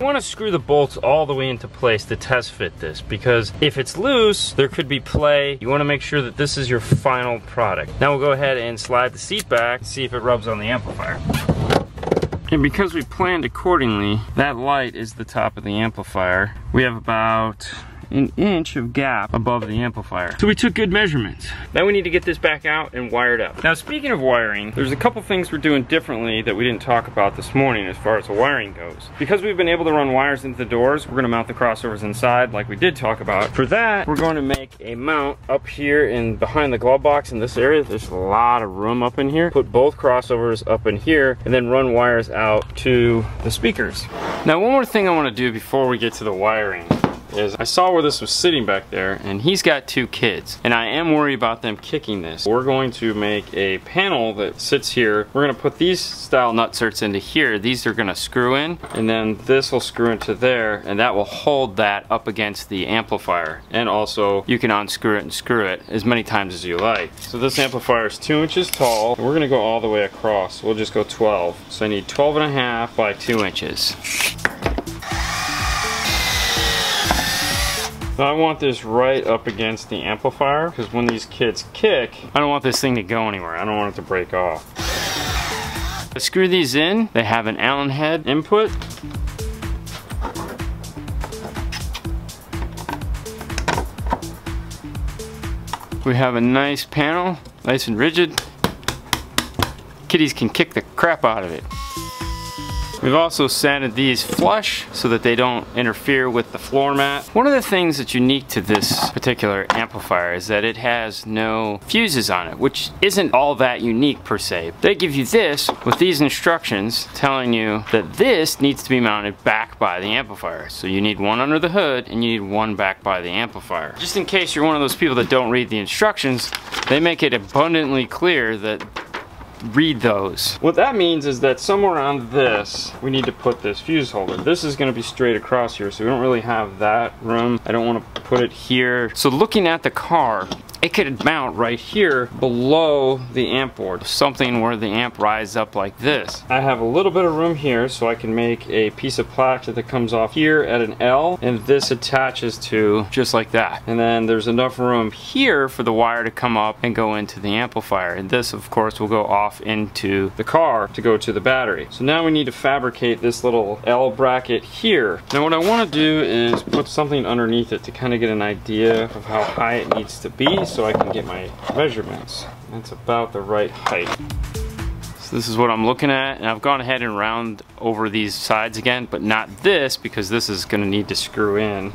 You want to screw the bolts all the way into place to test fit this because if it's loose, there could be play. You want to make sure that this is your final product. Now we'll go ahead and slide the seat back, see if it rubs on the amplifier. And because we planned accordingly, that light is the top of the amplifier. We have about an inch of gap above the amplifier. So we took good measurements. Now we need to get this back out and wired up. Now speaking of wiring, there's a couple things we're doing differently that we didn't talk about this morning as far as the wiring goes. Because we've been able to run wires into the doors, we're gonna mount the crossovers inside like we did talk about. For that, we're going to make a mount up here in behind the glove box in this area. There's a lot of room up in here. Put both crossovers up in here and then run wires out to the speakers. Now one more thing I wanna do before we get to the wiring is I saw where this was sitting back there and he's got two kids and I am worried about them kicking this. We're going to make a panel that sits here. We're gonna put these style nutserts into here. These are gonna screw in and then this will screw into there and that will hold that up against the amplifier. And also you can unscrew it and screw it as many times as you like. So this amplifier is two inches tall. We're gonna go all the way across. We'll just go 12. So I need 12 and a half by two inches. I want this right up against the amplifier because when these kids kick, I don't want this thing to go anywhere. I don't want it to break off. I screw these in. They have an Allen head input. We have a nice panel, nice and rigid. Kitties can kick the crap out of it. We've also sanded these flush so that they don't interfere with the floor mat. One of the things that's unique to this particular amplifier is that it has no fuses on it, which isn't all that unique per se. They give you this with these instructions telling you that this needs to be mounted back by the amplifier. So you need one under the hood and you need one back by the amplifier. Just in case you're one of those people that don't read the instructions, they make it abundantly clear that read those. What that means is that somewhere on this, we need to put this fuse holder. This is gonna be straight across here, so we don't really have that room. I don't wanna put it here. So looking at the car, it could mount right here below the amp board, something where the amp rises up like this. I have a little bit of room here so I can make a piece of plastic that comes off here at an L and this attaches to just like that. And then there's enough room here for the wire to come up and go into the amplifier. And this of course will go off into the car to go to the battery. So now we need to fabricate this little L bracket here. Now what I want to do is put something underneath it to kind of get an idea of how high it needs to be so I can get my measurements. That's about the right height. So this is what I'm looking at and I've gone ahead and round over these sides again but not this because this is going to need to screw in.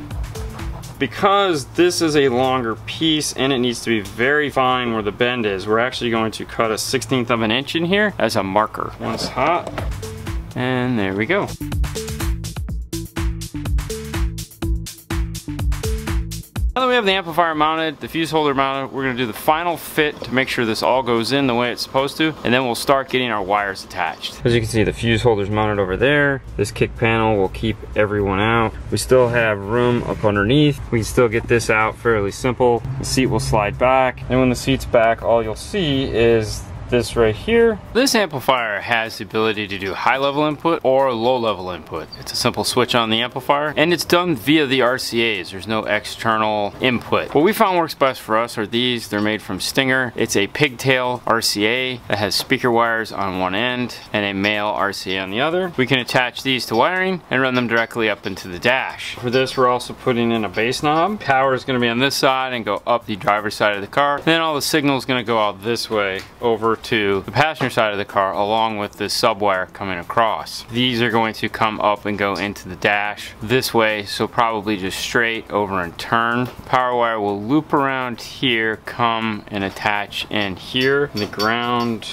Because this is a longer piece and it needs to be very fine where the bend is, we're actually going to cut a 16th of an inch in here as a marker. Once hot, and there we go. Now that we have the amplifier mounted, the fuse holder mounted, we're gonna do the final fit to make sure this all goes in the way it's supposed to, and then we'll start getting our wires attached. As you can see, the fuse holder's mounted over there. This kick panel will keep everyone out. We still have room up underneath. We can still get this out fairly simple. The seat will slide back, and when the seat's back, all you'll see is this right here. This amplifier has the ability to do high level input or low level input. It's a simple switch on the amplifier and it's done via the RCAs. There's no external input. What we found works best for us are these. They're made from Stinger. It's a pigtail RCA that has speaker wires on one end and a male RCA on the other. We can attach these to wiring and run them directly up into the dash. For this we're also putting in a bass knob. Power is going to be on this side and go up the driver's side of the car. Then all the signal is going to go out this way over to the passenger side of the car along with the subwire coming across. These are going to come up and go into the dash this way so probably just straight over and turn. Power wire will loop around here, come and attach in here. The ground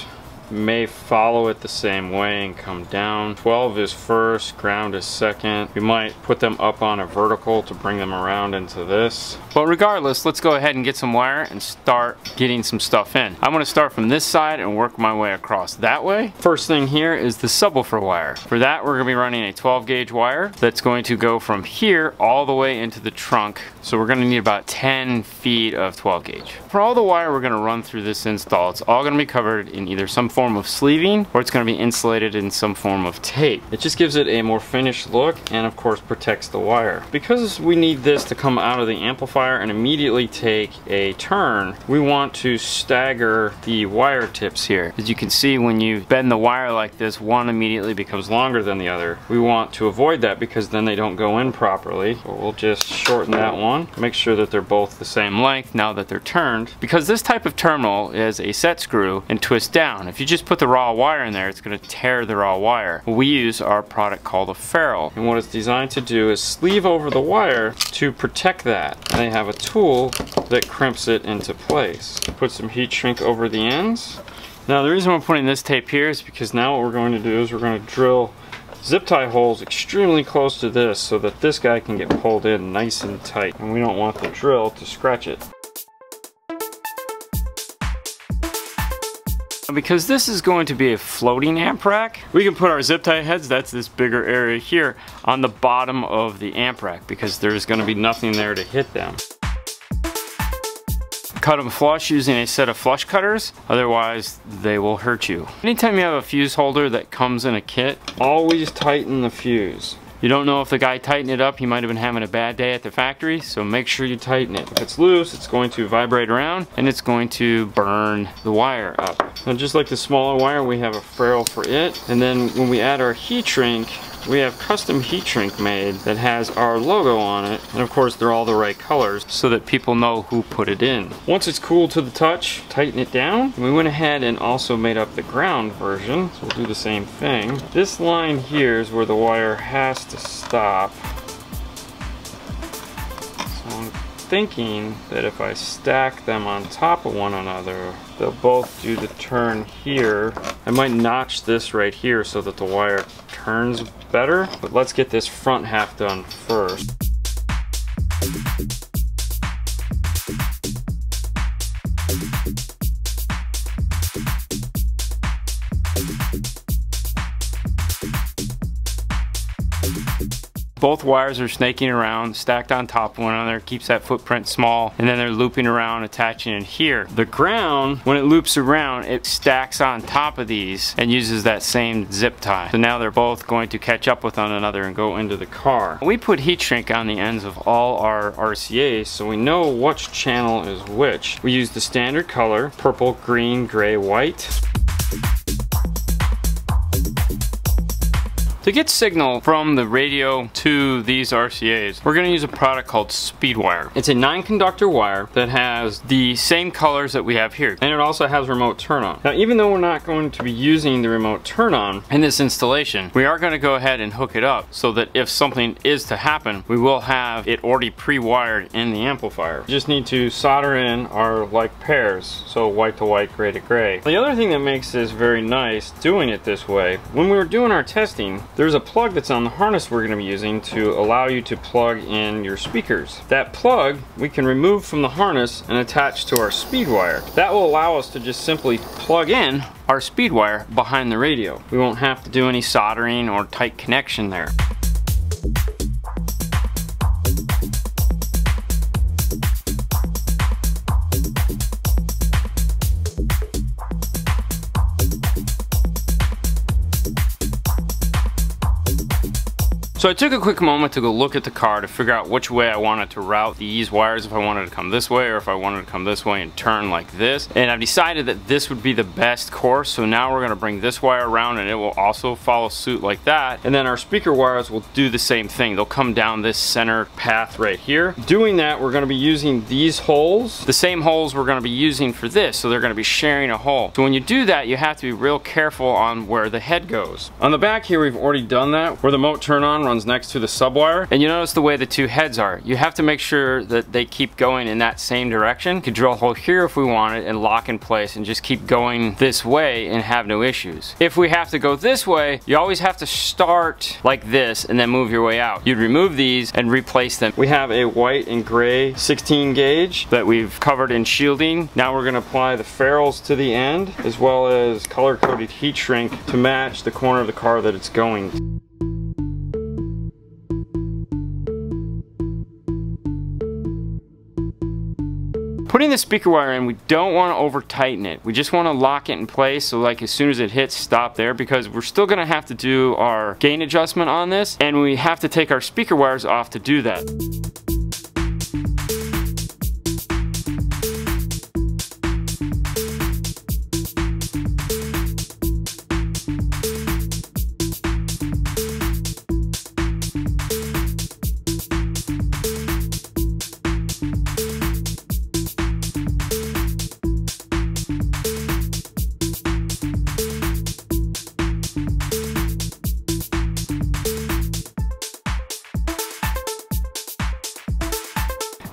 may follow it the same way and come down. 12 is first, ground is second. We might put them up on a vertical to bring them around into this. But regardless, let's go ahead and get some wire and start getting some stuff in. I'm gonna start from this side and work my way across that way. First thing here is the subwoofer wire. For that, we're gonna be running a 12 gauge wire that's going to go from here all the way into the trunk. So we're gonna need about 10 feet of 12 gauge. For all the wire we're gonna run through this install, it's all gonna be covered in either some form of sleeving or it's going to be insulated in some form of tape. It just gives it a more finished look and of course protects the wire. Because we need this to come out of the amplifier and immediately take a turn, we want to stagger the wire tips here. As you can see when you bend the wire like this, one immediately becomes longer than the other. We want to avoid that because then they don't go in properly. So we'll just shorten that one. Make sure that they're both the same length now that they're turned. Because this type of terminal is a set screw and twist down. If you just put the raw wire in there, it's going to tear the raw wire. We use our product called a ferrule. And what it's designed to do is sleeve over the wire to protect that. And they have a tool that crimps it into place. Put some heat shrink over the ends. Now the reason we're putting this tape here is because now what we're going to do is we're going to drill zip tie holes extremely close to this so that this guy can get pulled in nice and tight and we don't want the drill to scratch it. Because this is going to be a floating amp rack, we can put our zip tie heads, that's this bigger area here, on the bottom of the amp rack because there's going to be nothing there to hit them. Cut them flush using a set of flush cutters, otherwise they will hurt you. Anytime you have a fuse holder that comes in a kit, always tighten the fuse. You don't know if the guy tightened it up, he might have been having a bad day at the factory, so make sure you tighten it. If it's loose, it's going to vibrate around and it's going to burn the wire up. Now just like the smaller wire, we have a ferrule for it. And then when we add our heat shrink, we have custom heat shrink made that has our logo on it. And of course, they're all the right colors so that people know who put it in. Once it's cool to the touch, tighten it down. We went ahead and also made up the ground version. So we'll do the same thing. This line here is where the wire has to stop. So I'm thinking that if I stack them on top of one another, they'll both do the turn here. I might notch this right here so that the wire turns better, but let's get this front half done first. Both wires are snaking around, stacked on top of one another, keeps that footprint small, and then they're looping around, attaching in here. The ground, when it loops around, it stacks on top of these and uses that same zip tie. So now they're both going to catch up with one another and go into the car. We put heat shrink on the ends of all our RCAs so we know which channel is which. We use the standard color, purple, green, gray, white. To get signal from the radio to these RCAs, we're gonna use a product called Speedwire. It's a nine conductor wire that has the same colors that we have here. And it also has remote turn on. Now, even though we're not going to be using the remote turn on in this installation, we are gonna go ahead and hook it up so that if something is to happen, we will have it already pre-wired in the amplifier. We just need to solder in our like pairs. So white to white, gray to gray. The other thing that makes this very nice doing it this way, when we were doing our testing, there's a plug that's on the harness we're gonna be using to allow you to plug in your speakers. That plug we can remove from the harness and attach to our speed wire. That will allow us to just simply plug in our speed wire behind the radio. We won't have to do any soldering or tight connection there. So I took a quick moment to go look at the car to figure out which way I wanted to route these wires, if I wanted to come this way or if I wanted to come this way and turn like this. And I've decided that this would be the best course. So now we're gonna bring this wire around and it will also follow suit like that. And then our speaker wires will do the same thing. They'll come down this center path right here. Doing that, we're gonna be using these holes, the same holes we're gonna be using for this. So they're gonna be sharing a hole. So when you do that, you have to be real careful on where the head goes. On the back here, we've already done that. Where the moat turn on runs next to the subwire. And you notice the way the two heads are. You have to make sure that they keep going in that same direction. Could drill a hole here if we wanted and lock in place and just keep going this way and have no issues. If we have to go this way, you always have to start like this and then move your way out. You'd remove these and replace them. We have a white and gray 16 gauge that we've covered in shielding. Now we're gonna apply the ferrules to the end as well as color-coded heat shrink to match the corner of the car that it's going. Putting the speaker wire in, we don't want to over tighten it. We just want to lock it in place so like as soon as it hits, stop there because we're still going to have to do our gain adjustment on this and we have to take our speaker wires off to do that.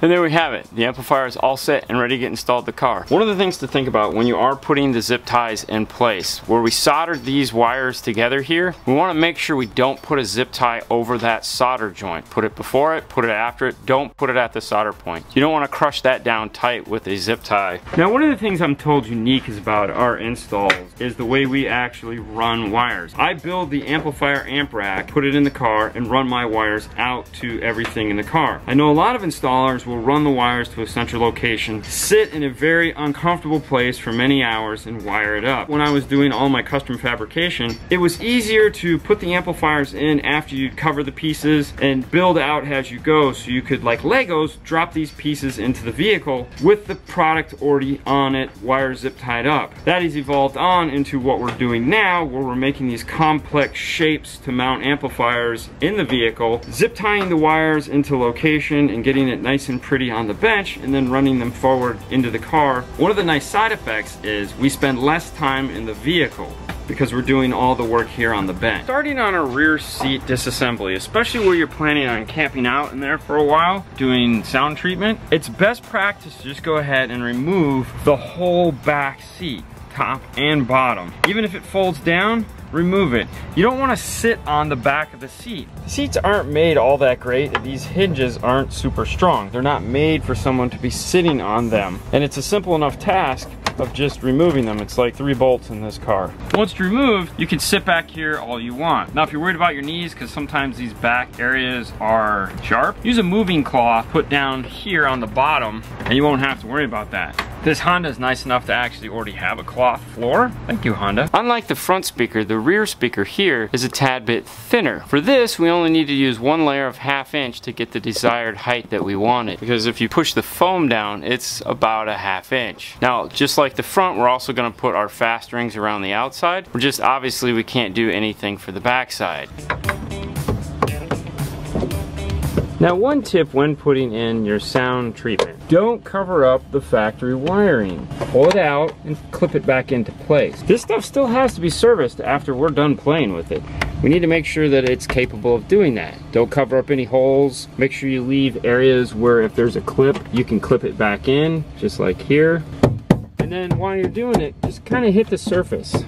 And there we have it. The amplifier is all set and ready to get installed in the car. One of the things to think about when you are putting the zip ties in place, where we soldered these wires together here, we want to make sure we don't put a zip tie over that solder joint. Put it before it, put it after it, don't put it at the solder point. You don't want to crush that down tight with a zip tie. Now one of the things I'm told unique is about our installs is the way we actually run wires. I build the amplifier amp rack, put it in the car, and run my wires out to everything in the car. I know a lot of installers will will run the wires to a central location, sit in a very uncomfortable place for many hours and wire it up. When I was doing all my custom fabrication, it was easier to put the amplifiers in after you cover the pieces and build out as you go so you could, like Legos, drop these pieces into the vehicle with the product already on it, wire zip tied up. That has evolved on into what we're doing now where we're making these complex shapes to mount amplifiers in the vehicle, zip tying the wires into location and getting it nice and pretty on the bench and then running them forward into the car. One of the nice side effects is we spend less time in the vehicle because we're doing all the work here on the bench. Starting on a rear seat disassembly, especially where you're planning on camping out in there for a while, doing sound treatment, it's best practice to just go ahead and remove the whole back seat, top and bottom. Even if it folds down, remove it. You don't want to sit on the back of the seat. Seats aren't made all that great. These hinges aren't super strong. They're not made for someone to be sitting on them. And it's a simple enough task of just removing them. It's like three bolts in this car. Once removed, you can sit back here all you want. Now, if you're worried about your knees, because sometimes these back areas are sharp, use a moving cloth put down here on the bottom, and you won't have to worry about that. This Honda is nice enough to actually already have a cloth floor. Thank you, Honda. Unlike the front speaker, the rear speaker here is a tad bit thinner. For this, we only need to use one layer of half inch to get the desired height that we wanted. Because if you push the foam down, it's about a half inch. Now, just like the front, we're also gonna put our fast rings around the outside. We're just, obviously, we can't do anything for the backside. Now one tip when putting in your sound treatment, don't cover up the factory wiring. Pull it out and clip it back into place. This stuff still has to be serviced after we're done playing with it. We need to make sure that it's capable of doing that. Don't cover up any holes. Make sure you leave areas where if there's a clip, you can clip it back in, just like here. And then while you're doing it, just kind of hit the surface.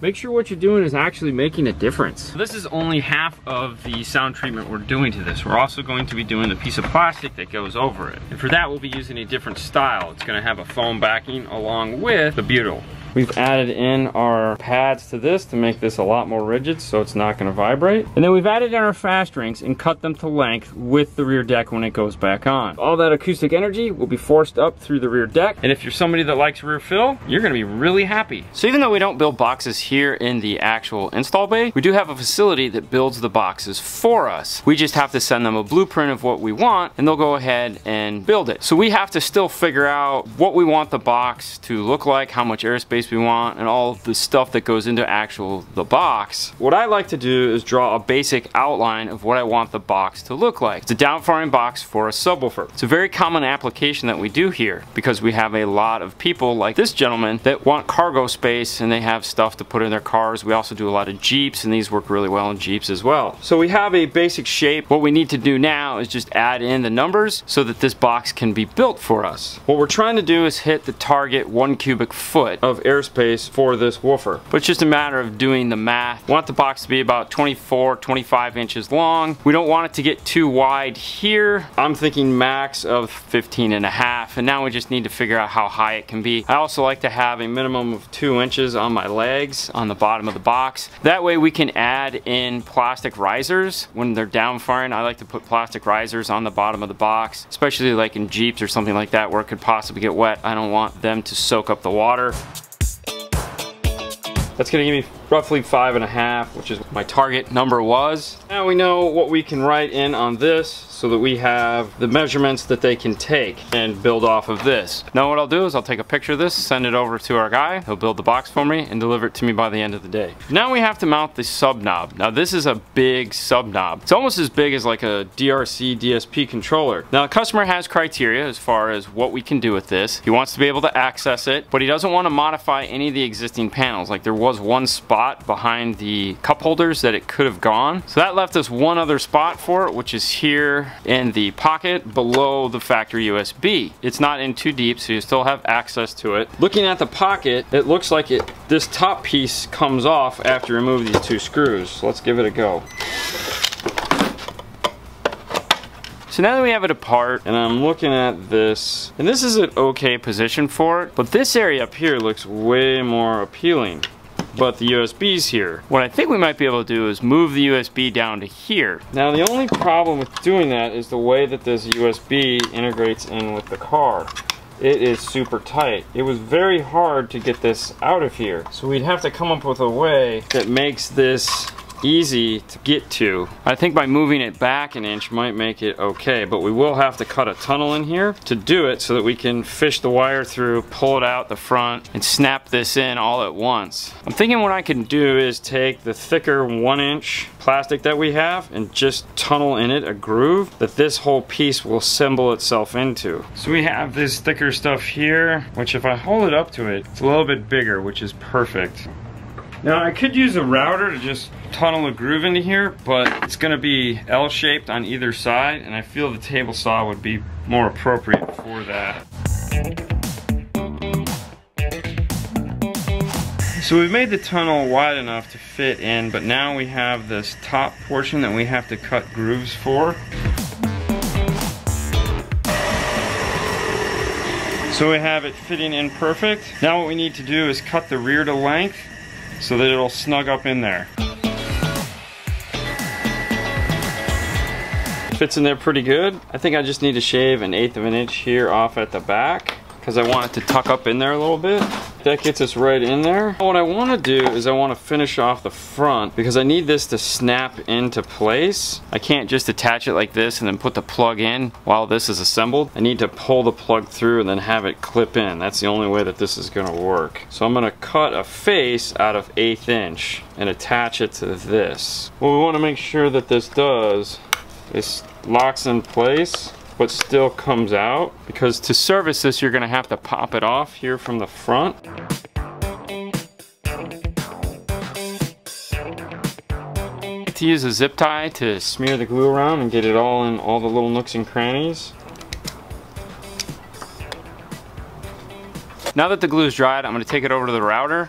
Make sure what you're doing is actually making a difference. This is only half of the sound treatment we're doing to this. We're also going to be doing the piece of plastic that goes over it. And for that, we'll be using a different style. It's gonna have a foam backing along with the butyl. We've added in our pads to this to make this a lot more rigid so it's not gonna vibrate. And then we've added in our fast rings and cut them to length with the rear deck when it goes back on. All that acoustic energy will be forced up through the rear deck. And if you're somebody that likes rear fill, you're gonna be really happy. So even though we don't build boxes here in the actual install bay, we do have a facility that builds the boxes for us. We just have to send them a blueprint of what we want and they'll go ahead and build it. So we have to still figure out what we want the box to look like, how much airspace we want and all the stuff that goes into actual the box. What I like to do is draw a basic outline of what I want the box to look like. It's a downfiring box for a subwoofer. It's a very common application that we do here because we have a lot of people like this gentleman that want cargo space and they have stuff to put in their cars. We also do a lot of Jeeps and these work really well in Jeeps as well. So we have a basic shape. What we need to do now is just add in the numbers so that this box can be built for us. What we're trying to do is hit the target one cubic foot of air airspace for this woofer. But it's just a matter of doing the math. We want the box to be about 24, 25 inches long. We don't want it to get too wide here. I'm thinking max of 15 and a half. And now we just need to figure out how high it can be. I also like to have a minimum of two inches on my legs on the bottom of the box. That way we can add in plastic risers when they're down firing. I like to put plastic risers on the bottom of the box, especially like in Jeeps or something like that where it could possibly get wet. I don't want them to soak up the water. That's gonna give me roughly five and a half, which is my target number was. Now we know what we can write in on this so that we have the measurements that they can take and build off of this. Now what I'll do is I'll take a picture of this, send it over to our guy, he'll build the box for me and deliver it to me by the end of the day. Now we have to mount the sub knob. Now this is a big sub knob. It's almost as big as like a DRC DSP controller. Now the customer has criteria as far as what we can do with this. He wants to be able to access it, but he doesn't want to modify any of the existing panels. Like there was one spot spot behind the cup holders that it could have gone. So that left us one other spot for it, which is here in the pocket below the factory USB. It's not in too deep, so you still have access to it. Looking at the pocket, it looks like it this top piece comes off after you remove these two screws. Let's give it a go. So now that we have it apart and I'm looking at this, and this is an okay position for it, but this area up here looks way more appealing but the USB's here. What I think we might be able to do is move the USB down to here. Now the only problem with doing that is the way that this USB integrates in with the car. It is super tight. It was very hard to get this out of here. So we'd have to come up with a way that makes this easy to get to. I think by moving it back an inch might make it okay, but we will have to cut a tunnel in here to do it so that we can fish the wire through, pull it out the front, and snap this in all at once. I'm thinking what I can do is take the thicker one inch plastic that we have and just tunnel in it a groove that this whole piece will assemble itself into. So we have this thicker stuff here, which if I hold it up to it, it's a little bit bigger, which is perfect. Now I could use a router to just tunnel a groove into here, but it's gonna be L-shaped on either side, and I feel the table saw would be more appropriate for that. So we've made the tunnel wide enough to fit in, but now we have this top portion that we have to cut grooves for. So we have it fitting in perfect. Now what we need to do is cut the rear to length so that it'll snug up in there. Fits in there pretty good. I think I just need to shave an eighth of an inch here off at the back because I want it to tuck up in there a little bit. That gets us right in there. What I want to do is I want to finish off the front because I need this to snap into place. I can't just attach it like this and then put the plug in while this is assembled. I need to pull the plug through and then have it clip in. That's the only way that this is going to work. So I'm going to cut a face out of eighth inch and attach it to this. What we want to make sure that this does is locks in place but still comes out because to service this you're gonna have to pop it off here from the front. to use a zip tie to smear the glue around and get it all in all the little nooks and crannies. Now that the glue is dried, I'm gonna take it over to the router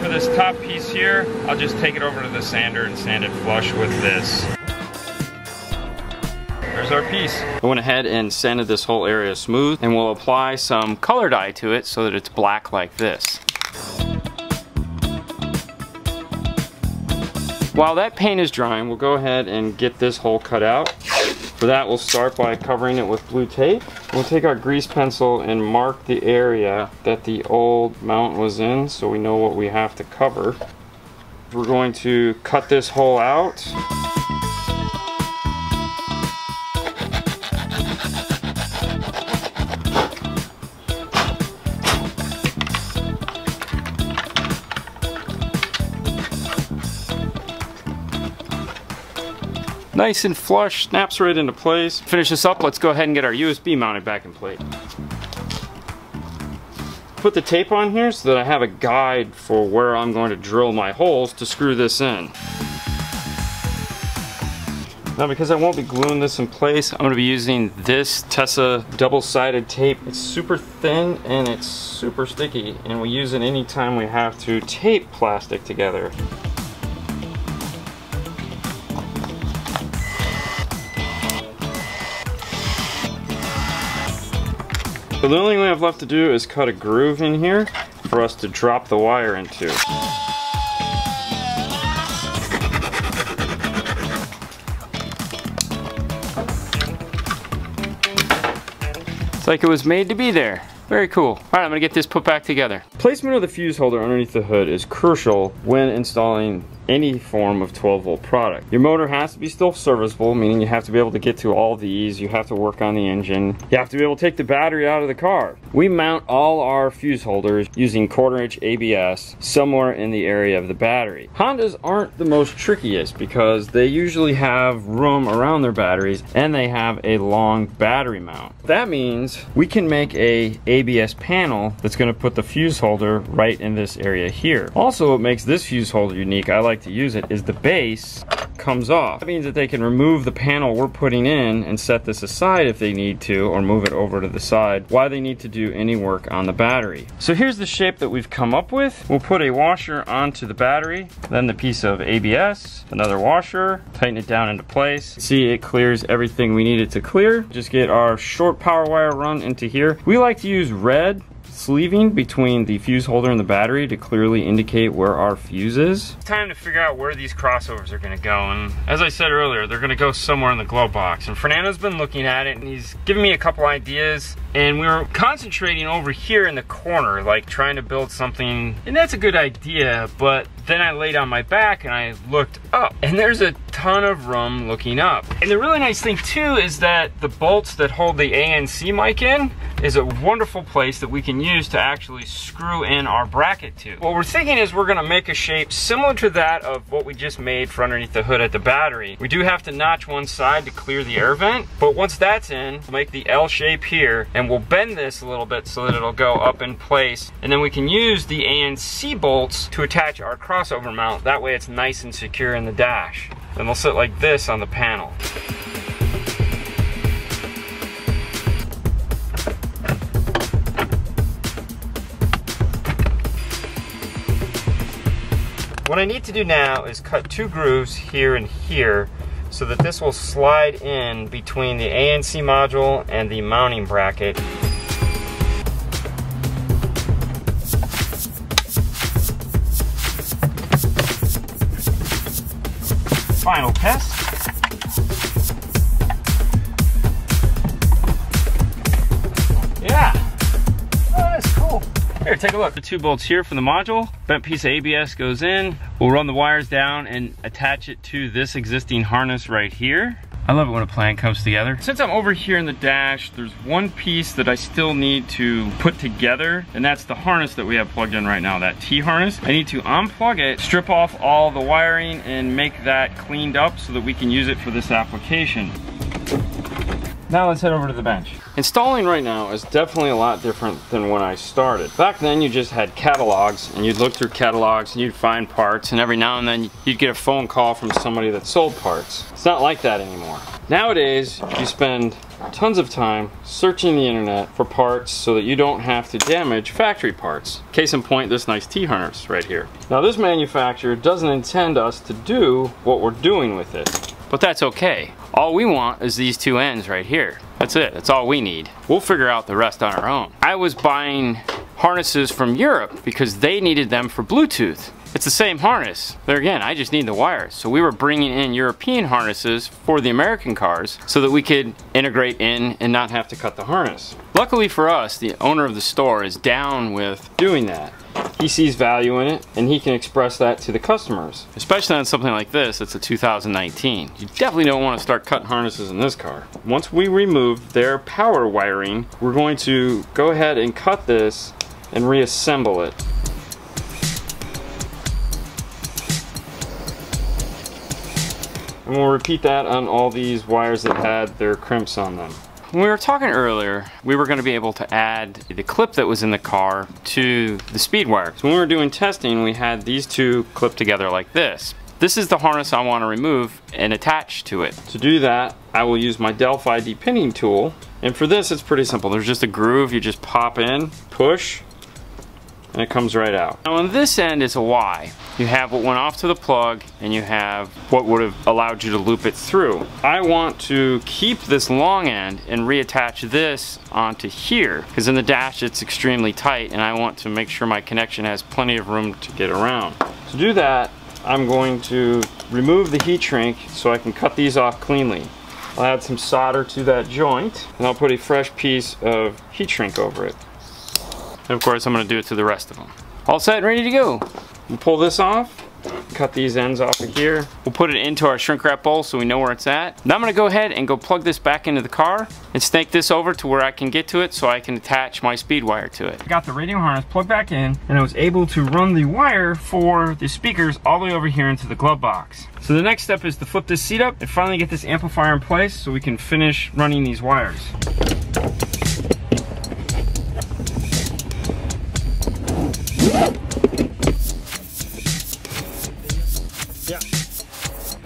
For this top piece here, I'll just take it over to the sander and sand it flush with this. There's our piece. I went ahead and sanded this whole area smooth and we'll apply some color dye to it so that it's black like this. While that paint is drying, we'll go ahead and get this hole cut out. For that, we'll start by covering it with blue tape. We'll take our grease pencil and mark the area that the old mount was in so we know what we have to cover. We're going to cut this hole out. Nice and flush, snaps right into place. Finish this up, let's go ahead and get our USB mounted back in place. Put the tape on here so that I have a guide for where I'm going to drill my holes to screw this in. Now because I won't be gluing this in place, I'm to be using this Tesa double-sided tape. It's super thin and it's super sticky and we use it anytime we have to tape plastic together. So the only thing we have left to do is cut a groove in here for us to drop the wire into. It's like it was made to be there. Very cool. All right, I'm gonna get this put back together. Placement of the fuse holder underneath the hood is crucial when installing any form of 12 volt product. Your motor has to be still serviceable, meaning you have to be able to get to all these, you have to work on the engine, you have to be able to take the battery out of the car. We mount all our fuse holders using quarter inch ABS somewhere in the area of the battery. Hondas aren't the most trickiest because they usually have room around their batteries and they have a long battery mount. That means we can make a ABS panel that's gonna put the fuse holder right in this area here. Also what makes this fuse holder unique, I like like to use it is the base comes off. That means that they can remove the panel we're putting in and set this aside if they need to or move it over to the side Why they need to do any work on the battery. So here's the shape that we've come up with. We'll put a washer onto the battery, then the piece of ABS, another washer, tighten it down into place. See it clears everything we need it to clear. Just get our short power wire run into here. We like to use red sleeving between the fuse holder and the battery to clearly indicate where our fuse is. Time to figure out where these crossovers are gonna go. And as I said earlier, they're gonna go somewhere in the glove box. And Fernando's been looking at it and he's giving me a couple ideas. And we were concentrating over here in the corner, like trying to build something. And that's a good idea, but then I laid on my back and I looked up and there's a ton of room looking up. And the really nice thing too is that the bolts that hold the ANC mic in is a wonderful place that we can use to actually screw in our bracket to. What we're thinking is we're gonna make a shape similar to that of what we just made for underneath the hood at the battery. We do have to notch one side to clear the air vent, but once that's in, we'll make the L shape here and we'll bend this a little bit so that it'll go up in place. And then we can use the ANC bolts to attach our crossover mount. That way it's nice and secure in the dash. Then they'll sit like this on the panel. What I need to do now is cut two grooves here and here so that this will slide in between the ANC module and the mounting bracket. final test. Yeah. Here, take a look. The two bolts here from the module. Bent piece of ABS goes in. We'll run the wires down and attach it to this existing harness right here. I love it when a plan comes together. Since I'm over here in the dash, there's one piece that I still need to put together, and that's the harness that we have plugged in right now, that T-harness. I need to unplug it, strip off all the wiring, and make that cleaned up so that we can use it for this application. Now let's head over to the bench. Installing right now is definitely a lot different than when I started. Back then you just had catalogs and you'd look through catalogs and you'd find parts and every now and then you'd get a phone call from somebody that sold parts. It's not like that anymore. Nowadays, you spend tons of time searching the internet for parts so that you don't have to damage factory parts. Case in point, this nice T-harness right here. Now this manufacturer doesn't intend us to do what we're doing with it. But that's okay. All we want is these two ends right here. That's it, that's all we need. We'll figure out the rest on our own. I was buying harnesses from Europe because they needed them for Bluetooth. It's the same harness. There again, I just need the wires. So we were bringing in European harnesses for the American cars so that we could integrate in and not have to cut the harness. Luckily for us, the owner of the store is down with doing that. He sees value in it and he can express that to the customers. Especially on something like this, it's a 2019. You definitely don't want to start cutting harnesses in this car. Once we remove their power wiring, we're going to go ahead and cut this and reassemble it. And we'll repeat that on all these wires that had their crimps on them. When we were talking earlier, we were going to be able to add the clip that was in the car to the speed wire. So when we were doing testing, we had these two clipped together like this. This is the harness I want to remove and attach to it. To do that, I will use my Delphi depinning tool. And for this, it's pretty simple. There's just a groove you just pop in, push, and it comes right out. Now on this end is a Y. You have what went off to the plug and you have what would have allowed you to loop it through. I want to keep this long end and reattach this onto here because in the dash it's extremely tight and I want to make sure my connection has plenty of room to get around. To do that, I'm going to remove the heat shrink so I can cut these off cleanly. I'll add some solder to that joint and I'll put a fresh piece of heat shrink over it. And of course, I'm gonna do it to the rest of them. All set and ready to go. We'll pull this off, cut these ends off of here. We'll put it into our shrink wrap bowl so we know where it's at. Now I'm gonna go ahead and go plug this back into the car and snake this over to where I can get to it so I can attach my speed wire to it. I got the radio harness plugged back in and I was able to run the wire for the speakers all the way over here into the glove box. So the next step is to flip this seat up and finally get this amplifier in place so we can finish running these wires.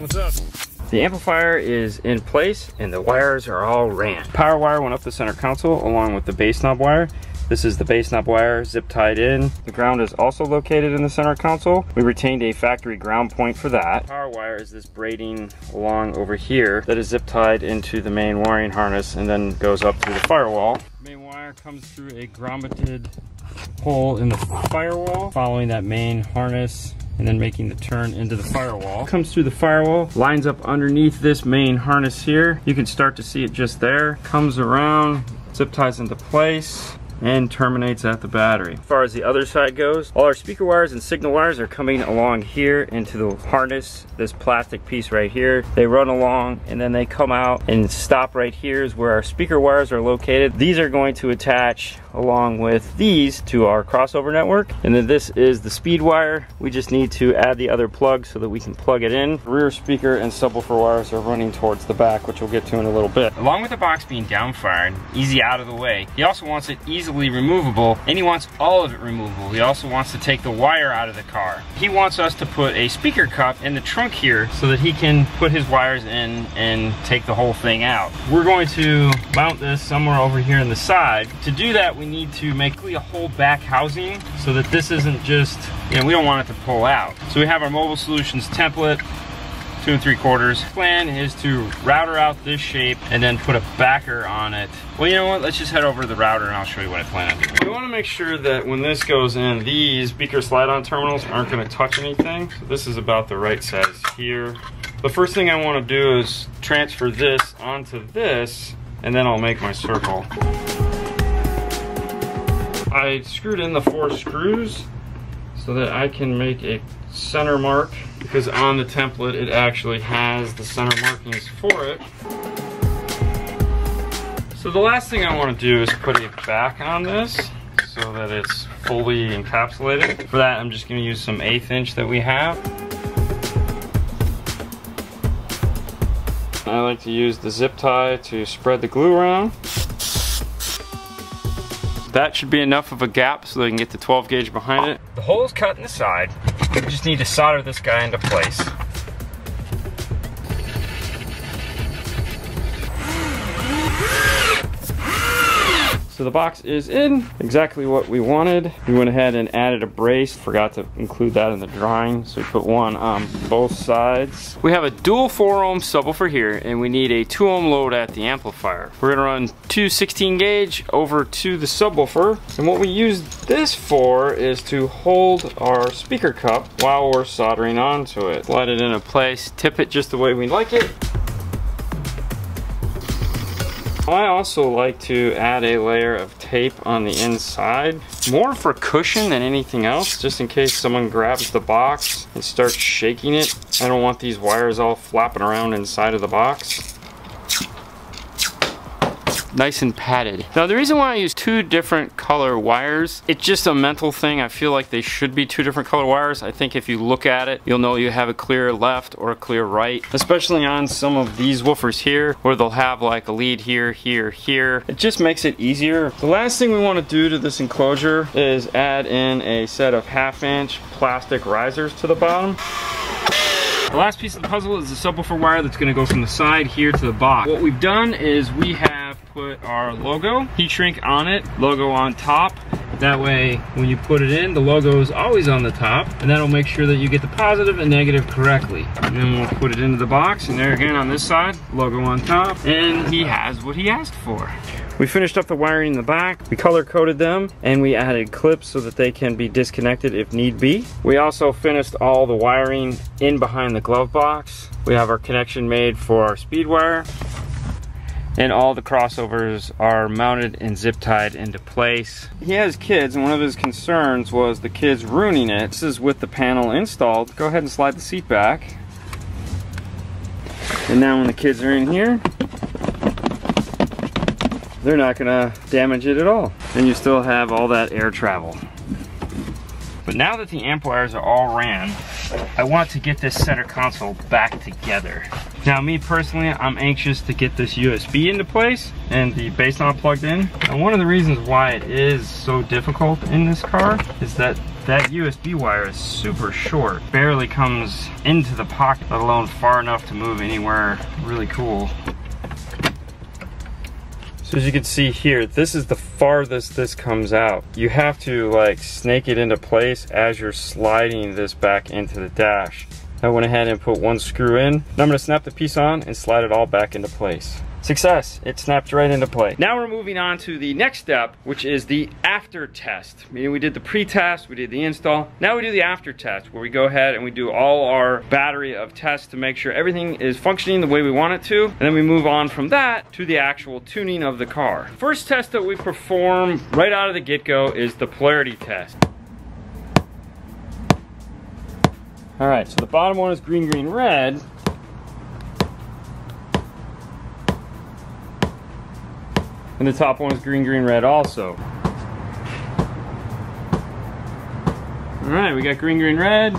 What's up? The amplifier is in place and the wires are all ran. Power wire went up the center console along with the bass knob wire. This is the bass knob wire zip tied in. The ground is also located in the center console. We retained a factory ground point for that. Power wire is this braiding along over here that is zip tied into the main wiring harness and then goes up through the firewall. Wire comes through a grommeted hole in the firewall following that main harness and then making the turn into the firewall. Comes through the firewall, lines up underneath this main harness here. You can start to see it just there. Comes around, zip ties into place, and terminates at the battery. As far as the other side goes, all our speaker wires and signal wires are coming along here into the harness, this plastic piece right here. They run along and then they come out and stop right here is where our speaker wires are located. These are going to attach along with these to our crossover network. And then this is the speed wire. We just need to add the other plug so that we can plug it in. Rear speaker and subwoofer wires are running towards the back, which we'll get to in a little bit. Along with the box being downfired, easy out of the way, he also wants it easily removable and he wants all of it removable. He also wants to take the wire out of the car. He wants us to put a speaker cup in the trunk here so that he can put his wires in and take the whole thing out. We're going to mount this somewhere over here in the side. To do that, we need to make a whole back housing so that this isn't just, you know, we don't want it to pull out. So we have our Mobile Solutions template, two and three quarters. Plan is to router out this shape and then put a backer on it. Well, you know what? Let's just head over to the router and I'll show you what I plan on doing. We want to make sure that when this goes in, these beaker slide-on terminals aren't going to touch anything. So this is about the right size here. The first thing I want to do is transfer this onto this and then I'll make my circle. I screwed in the four screws so that I can make a center mark because on the template it actually has the center markings for it. So the last thing I want to do is put a back on this so that it's fully encapsulated. For that I'm just going to use some eighth inch that we have. I like to use the zip tie to spread the glue around. That should be enough of a gap so they can get the 12 gauge behind it. The hole is cut in the side. We just need to solder this guy into place. So the box is in, exactly what we wanted. We went ahead and added a brace, forgot to include that in the drawing, so we put one on both sides. We have a dual 4 ohm subwoofer here, and we need a 2 ohm load at the amplifier. We're gonna run two 16 gauge over to the subwoofer, and what we use this for is to hold our speaker cup while we're soldering onto it. Slide it into place, tip it just the way we like it, I also like to add a layer of tape on the inside, more for cushion than anything else, just in case someone grabs the box and starts shaking it. I don't want these wires all flapping around inside of the box nice and padded. Now the reason why I use two different color wires, it's just a mental thing. I feel like they should be two different color wires. I think if you look at it, you'll know you have a clear left or a clear right, especially on some of these woofers here, where they'll have like a lead here, here, here. It just makes it easier. The last thing we want to do to this enclosure is add in a set of half inch plastic risers to the bottom. The last piece of the puzzle is the subwoofer wire that's gonna go from the side here to the box. What we've done is we have put our logo, heat shrink on it, logo on top. That way, when you put it in, the logo is always on the top, and that'll make sure that you get the positive and negative correctly. And then we'll put it into the box, and there again on this side, logo on top, and he has what he asked for. We finished up the wiring in the back, we color coded them, and we added clips so that they can be disconnected if need be. We also finished all the wiring in behind the glove box. We have our connection made for our speed wire. And all the crossovers are mounted and zip tied into place. He has kids and one of his concerns was the kids ruining it. This is with the panel installed. Go ahead and slide the seat back. And now when the kids are in here, they're not gonna damage it at all. And you still have all that air travel. But now that the amp wires are all ran, I want to get this center console back together. Now me personally, I'm anxious to get this USB into place and the bass knob plugged in. And one of the reasons why it is so difficult in this car is that that USB wire is super short. Barely comes into the pocket, let alone far enough to move anywhere really cool. So as you can see here, this is the farthest this comes out. You have to like snake it into place as you're sliding this back into the dash. I went ahead and put one screw in. Now I'm gonna snap the piece on and slide it all back into place. Success, it snapped right into place. Now we're moving on to the next step, which is the after test. Meaning we did the pre-test, we did the install. Now we do the after test, where we go ahead and we do all our battery of tests to make sure everything is functioning the way we want it to. And then we move on from that to the actual tuning of the car. First test that we perform right out of the get-go is the polarity test. All right, so the bottom one is green, green, red. And the top one is green, green, red also. All right, we got green, green, red.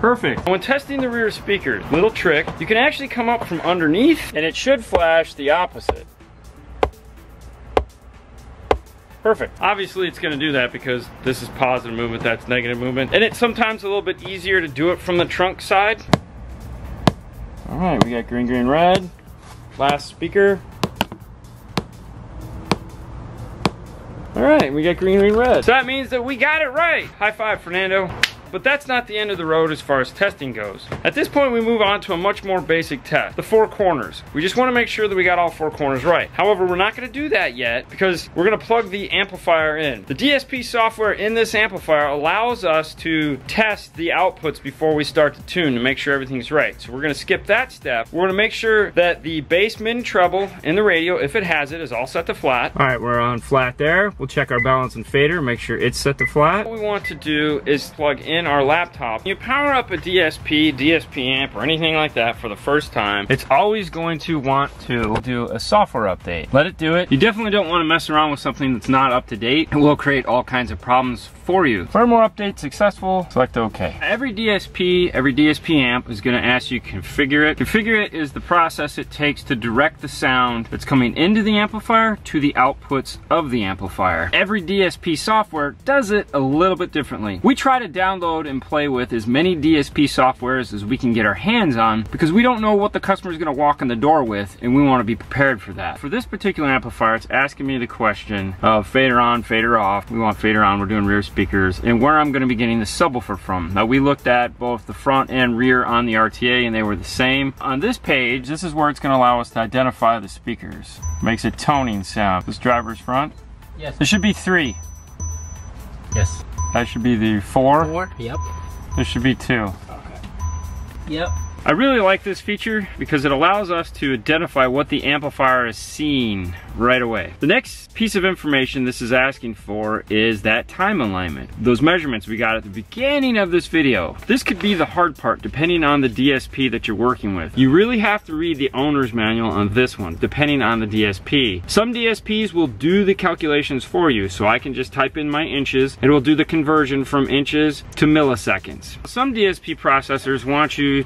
Perfect. When testing the rear speakers, little trick, you can actually come up from underneath and it should flash the opposite. Perfect. Obviously it's gonna do that because this is positive movement, that's negative movement. And it's sometimes a little bit easier to do it from the trunk side. All right, we got green, green, red. Last speaker. All right, we got green, green, red. So that means that we got it right. High five, Fernando. But that's not the end of the road as far as testing goes. At this point, we move on to a much more basic test, the four corners. We just wanna make sure that we got all four corners right. However, we're not gonna do that yet because we're gonna plug the amplifier in. The DSP software in this amplifier allows us to test the outputs before we start to tune to make sure everything's right. So we're gonna skip that step. We're gonna make sure that the bass, mid, and treble in the radio, if it has it, is all set to flat. All right, we're on flat there. We'll check our balance and fader, make sure it's set to flat. What we want to do is plug in in our laptop, you power up a DSP, DSP amp, or anything like that for the first time, it's always going to want to do a software update. Let it do it. You definitely don't want to mess around with something that's not up to date. It will create all kinds of problems for you. Firmware update successful, select OK. Every DSP, every DSP amp is gonna ask you configure it. Configure it is the process it takes to direct the sound that's coming into the amplifier to the outputs of the amplifier. Every DSP software does it a little bit differently. We try to download download and play with as many DSP softwares as we can get our hands on because we don't know what the customer is going to walk in the door with and we want to be prepared for that. For this particular amplifier, it's asking me the question of fader on, fader off. We want fader on, we're doing rear speakers, and where I'm going to be getting the subwoofer from. Now we looked at both the front and rear on the RTA and they were the same. On this page, this is where it's going to allow us to identify the speakers. Makes a toning sound. This driver's front. Yes. There should be three. Yes. That should be the four. Four. Yep. There should be two. Okay. Yep. I really like this feature because it allows us to identify what the amplifier is seeing right away. The next piece of information this is asking for is that time alignment. Those measurements we got at the beginning of this video. This could be the hard part depending on the DSP that you're working with. You really have to read the owner's manual on this one depending on the DSP. Some DSPs will do the calculations for you so I can just type in my inches. And it will do the conversion from inches to milliseconds. Some DSP processors want you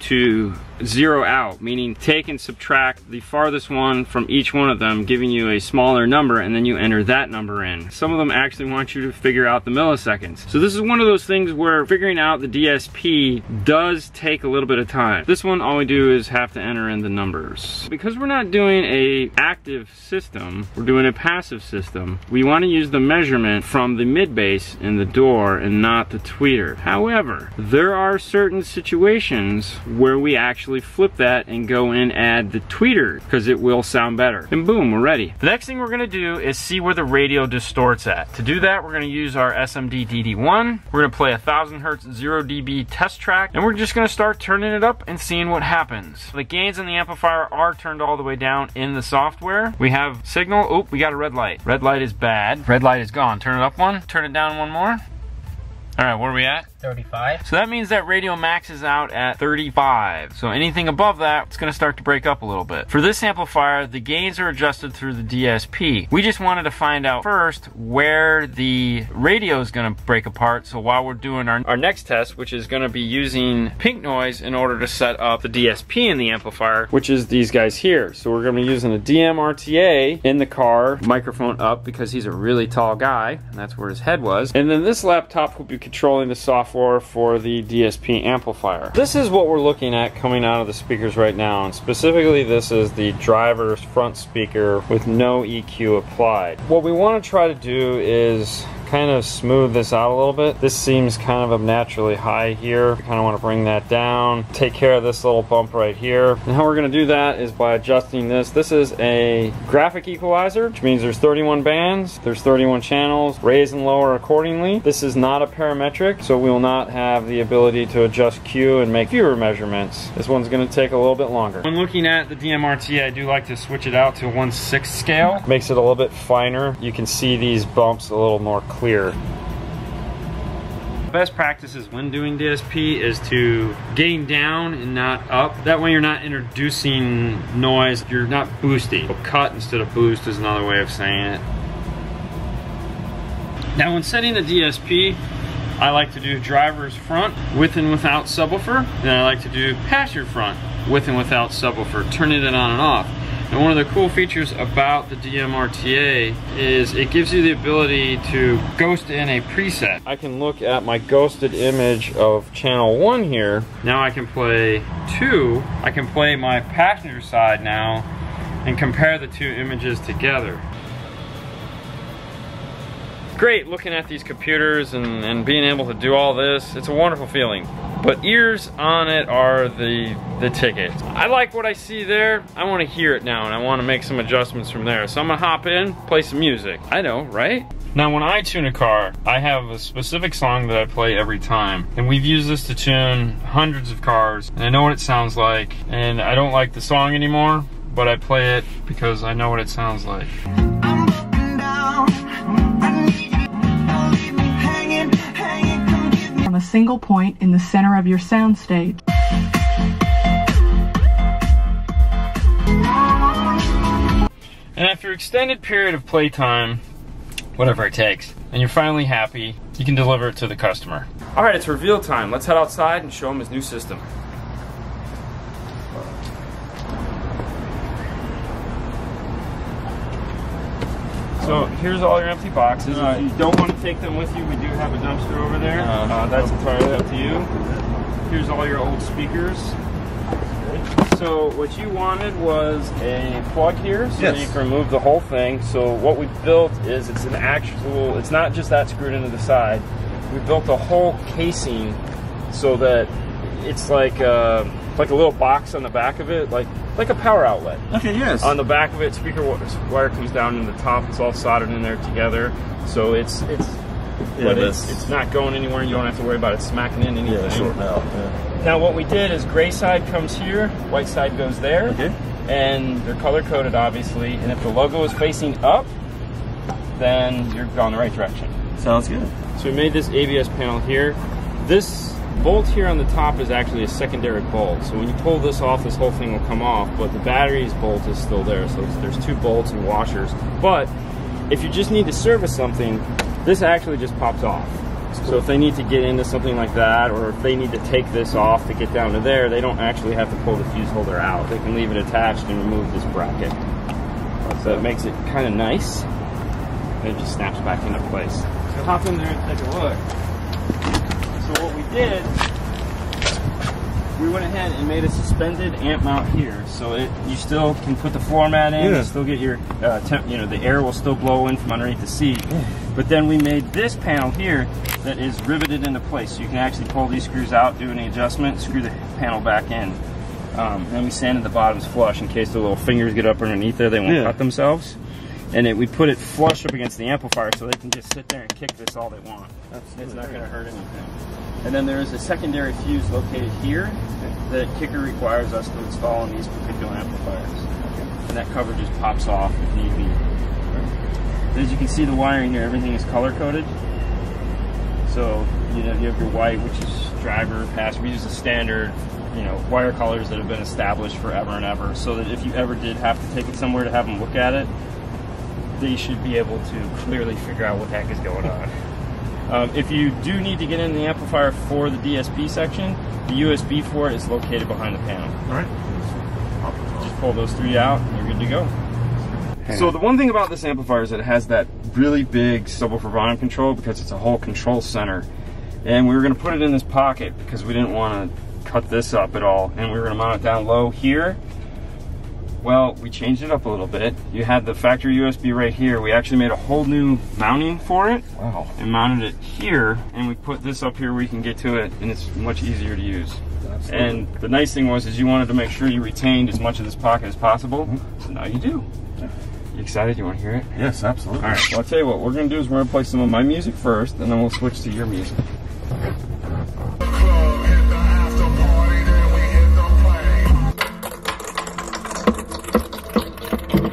zero out, meaning take and subtract the farthest one from each one of them, giving you a smaller number, and then you enter that number in. Some of them actually want you to figure out the milliseconds. So this is one of those things where figuring out the DSP does take a little bit of time. This one, all we do is have to enter in the numbers. Because we're not doing a active system, we're doing a passive system, we want to use the measurement from the mid bass in the door and not the tweeter. However, there are certain situations where we actually flip that and go and add the tweeter because it will sound better. And boom, we're ready. The next thing we're gonna do is see where the radio distorts at. To do that, we're gonna use our SMD DD1. We're gonna play a 1000 hertz 0 dB test track and we're just gonna start turning it up and seeing what happens. The gains in the amplifier are turned all the way down in the software. We have signal, oh, we got a red light. Red light is bad. Red light is gone. Turn it up one, turn it down one more. All right, where are we at? 35. So that means that radio maxes out at 35. So anything above that, it's gonna start to break up a little bit. For this amplifier, the gains are adjusted through the DSP. We just wanted to find out first where the radio is gonna break apart. So while we're doing our, our next test, which is gonna be using pink noise in order to set up the DSP in the amplifier, which is these guys here. So we're gonna be using a DMRTA in the car, microphone up because he's a really tall guy, and that's where his head was. And then this laptop will be controlling the software for the DSP amplifier. This is what we're looking at coming out of the speakers right now, and specifically this is the driver's front speaker with no EQ applied. What we want to try to do is kind of smooth this out a little bit. This seems kind of unnaturally high here. We kind of want to bring that down, take care of this little bump right here. And how we're going to do that is by adjusting this. This is a graphic equalizer, which means there's 31 bands, there's 31 channels, raise and lower accordingly. This is not a parametric, so we will not have the ability to adjust Q and make fewer measurements. This one's going to take a little bit longer. When looking at the DMRT, I do like to switch it out to 1 6 scale. Makes it a little bit finer. You can see these bumps a little more clear clear. Best practices when doing DSP is to gain down and not up. That way you're not introducing noise, you're not boosting. A cut instead of boost is another way of saying it. Now when setting the DSP, I like to do driver's front with and without subwoofer. Then I like to do passenger front with and without subwoofer, turning it on and off. And one of the cool features about the DMRTA is it gives you the ability to ghost in a preset. I can look at my ghosted image of channel one here. Now I can play two. I can play my passenger side now and compare the two images together great looking at these computers and, and being able to do all this. It's a wonderful feeling. But ears on it are the, the ticket. I like what I see there. I want to hear it now and I want to make some adjustments from there. So I'm to hop in, play some music. I know, right? Now when I tune a car, I have a specific song that I play every time. And we've used this to tune hundreds of cars. And I know what it sounds like. And I don't like the song anymore, but I play it because I know what it sounds like. Single point in the center of your soundstage. And after extended period of playtime, whatever it takes, and you're finally happy, you can deliver it to the customer. All right, it's reveal time. Let's head outside and show him his new system. So here's all your empty boxes. Right. If you don't want to take them with you, we do have a dumpster over there. Uh, Uh, that's entirely up to you. Here's all your old speakers. So what you wanted was a plug here, so Yes. you can remove the whole thing. So what we built is it's an actual. It's not just that screwed into the side. We built a whole casing so that it's like uh, like a little box on the back of it, like like a power outlet. Okay, yes. On the back of it, speaker wire comes down in the top. It's all soldered in there together, so it's it's. Yeah, but it's, it's not going anywhere. You don't have to worry about it smacking in anything. yeah, short now. Yeah. Now what we did is gray side comes here, white side goes there. Okay. And they're color coded obviously. And if the logo is facing up, then you're going the right direction. Sounds good. So we made this ABS panel here. This bolt here on the top is actually a secondary bolt. So when you pull this off, this whole thing will come off, but the battery's bolt is still there. So there's two bolts and washers. But if you just need to service something, this actually just pops off. So if they need to get into something like that, or if they need to take this off to get down to there, they don't actually have to pull the fuse holder out. They can leave it attached and remove this bracket. So it makes it kind of nice. And it just snaps back into place. So hop in there and take a look. So what we did, we went ahead and made a suspended amp mount here. So it you still can put the floor mat in, Yeah. you still get your uh, temp, you know, the air will still blow in from underneath the seat. But then we made this panel here that is riveted into place. So you can actually pull these screws out, do any adjustment, screw the panel back in. Um, and we sanded the bottoms flush in case the little fingers get up underneath there, they won't Yeah. cut themselves. And it, we put it flush up against the amplifier so they can just sit there and kick this all they want. It's not going to hurt anything. And then there is a secondary fuse located here that Kicker requires us to install in these particular amplifiers. And that cover just pops off if need be. As you can see the wiring here, everything is color coded. So you know you have your white, which is driver, passenger. We use the standard, you know, wire colors that have been established forever and ever. So that if you ever did have to take it somewhere to have them look at it, they should be able to clearly figure out what the heck is going on. Um, if you do need to get in the amplifier for the DSP section, the USB for it is located behind the panel. All right. Just pull those three out and you're good to go. So the one thing about this amplifier is that it has that really big subwoofer volume control because it's a whole control center. And we were going to put it in this pocket because we didn't want to cut this up at all. And we were going to mount it down low here. Well, we changed it up a little bit. You had the factory USB right here. We actually made a whole new mounting for it Wow. and mounted it here. And we put this up here where you can get to it and it's much easier to use. Absolutely. And the nice thing was is you wanted to make sure you retained as much of this pocket as possible. Mm-hmm. So now you do. You excited? You want to hear it? Yes, absolutely. All right. Well, I'll tell you what. We're gonna do is we're gonna play some of my music first, and then we'll switch to your music.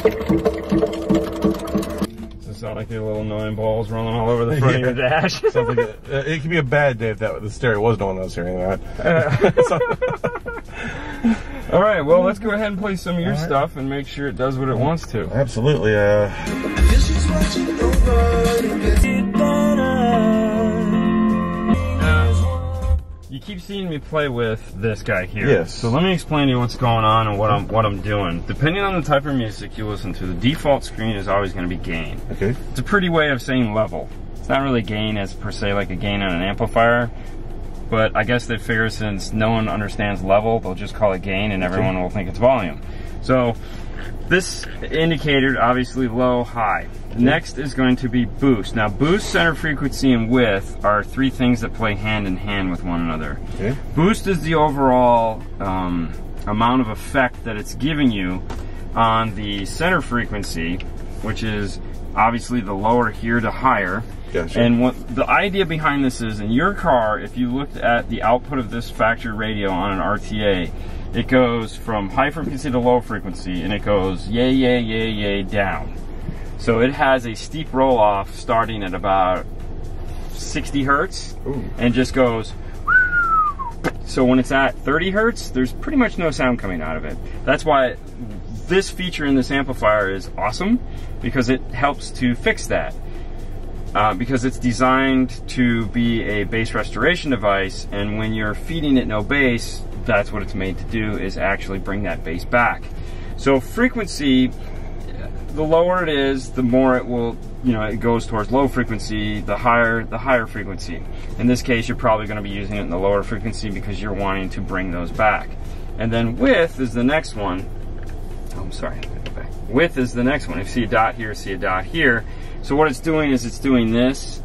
Does it sound like the little nine balls rolling all over the front of your dash? Sounds like a, uh, it could be a bad day if that the stereo was no one else hearing that. all right. Well, let's go ahead and play some of your All right. stuff and make sure it does what it wants to. Absolutely. Uh, You keep seeing me play with this guy here. Yes. So let me explain to you what's going on and what I'm what I'm doing. Depending on the type of music you listen to, the default screen is always going to be gain. okay. It's a pretty way of saying level. It's not really gain as per se like a gain on an amplifier, but I guess they figure since no one understands level, they'll just call it gain and everyone will think it's volume. So this indicator obviously low, high. Next is going to be boost. Now boost, center frequency, and width are three things that play hand in hand with one another. Okay. Boost is the overall um, amount of effect that it's giving you on the center frequency, which is obviously the lower here to higher. Gotcha. And what the idea behind this is in your car, if you looked at the output of this factory radio on an RTA, it goes from high frequency to low frequency and it goes yay, yay, yay, yay down. So it has a steep roll off starting at about 60 hertz Ooh. and just goes. So when it's at 30 hertz, there's pretty much no sound coming out of it. That's why this feature in this amplifier is awesome because it helps to fix that. Uh, because it's designed to be a bass restoration device, and when you're feeding it no bass, that's what it's made to do is actually bring that bass back. So frequency, the lower it is, the more it will you know, it goes towards low frequency, the higher the higher frequency. In this case, you're probably going to be using it in the lower frequency because you're wanting to bring those back. And then width is the next one. Oh, I'm sorry. Width is the next one. If you see a dot here, see a dot here. So what it's doing is it's doing this.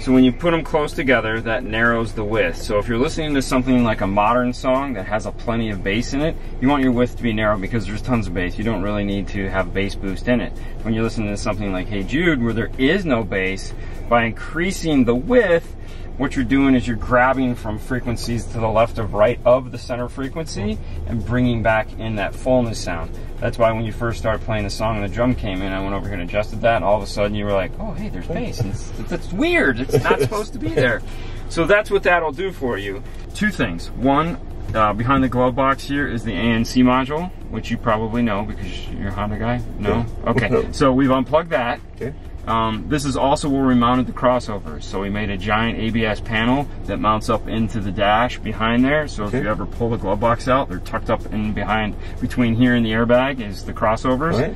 So when you put them close together, that narrows the width. So if you're listening to something like a modern song that has a plenty of bass in it, you want your width to be narrow because there's tons of bass. You don't really need to have bass boost in it. When you're listening to something like Hey Jude, where there is no bass, by increasing the width, what you're doing is you're grabbing from frequencies to the left of right of the center frequency and bringing back in that fullness sound. That's why when you first started playing the song and the drum came in, I went over here and adjusted that, and all of a sudden you were like, oh, hey, there's bass. It's, that's weird. It's not supposed to be there. So that's what that'll do for you. Two things. One, uh, behind the glove box here is the ANC module, which you probably know because you're a Honda guy. No? Okay. So we've unplugged that. Okay. Um, this is also where we mounted the crossovers. So we made a giant ABS panel that mounts up into the dash behind there. So Okay. if you ever pull the glove box out, they're tucked up in behind, between here and the airbag is the crossovers. Right.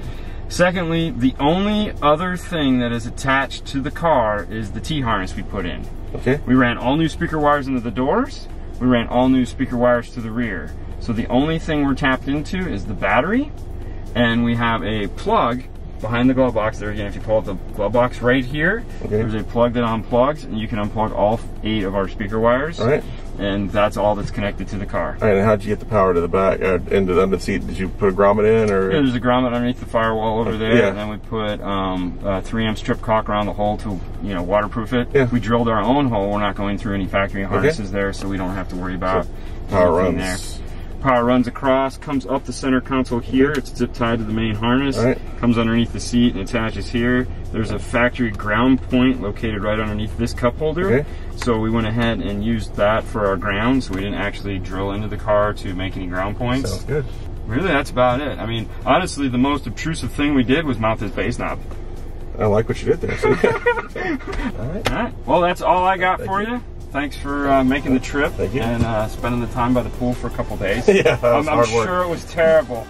Secondly, the only other thing that is attached to the car is the T-harness we put in. Okay. We ran all new speaker wires into the doors. We ran all new speaker wires to the rear. So the only thing we're tapped into is the battery, and we have a plug behind the glove box. There again, if you pull up the glove box right here, Okay. there's a plug that unplugs, and you can unplug all eight of our speaker wires. All right. And that's all that's connected to the car. All right. And how'd you get the power to the back, uh, into the under the seat? Did you put a grommet in, or? Yeah, there's a grommet underneath the firewall over there, Yeah. and then we put um, a 3M strip caulk around the hole to, you know, waterproof it. Yeah. We drilled our own hole. We're not going through any factory harnesses there, so we don't have to worry about Power anything runs. Power runs across, comes up the center console here. It's zip tied to the main harness. Right. Comes underneath the seat and attaches here. There's a factory ground point located right underneath this cup holder. Okay. So we went ahead and used that for our ground. So we didn't actually drill into the car to make any ground points. Sounds good. Really, that's about it. I mean, honestly, the most obtrusive thing we did was mount this bass knob. I like what you did there. All right. All right. Well, that's all I got Thank for you. you. Thanks for uh, making the trip and uh, spending the time by the pool for a couple days. Yeah, I'm, I'm sure it was terrible.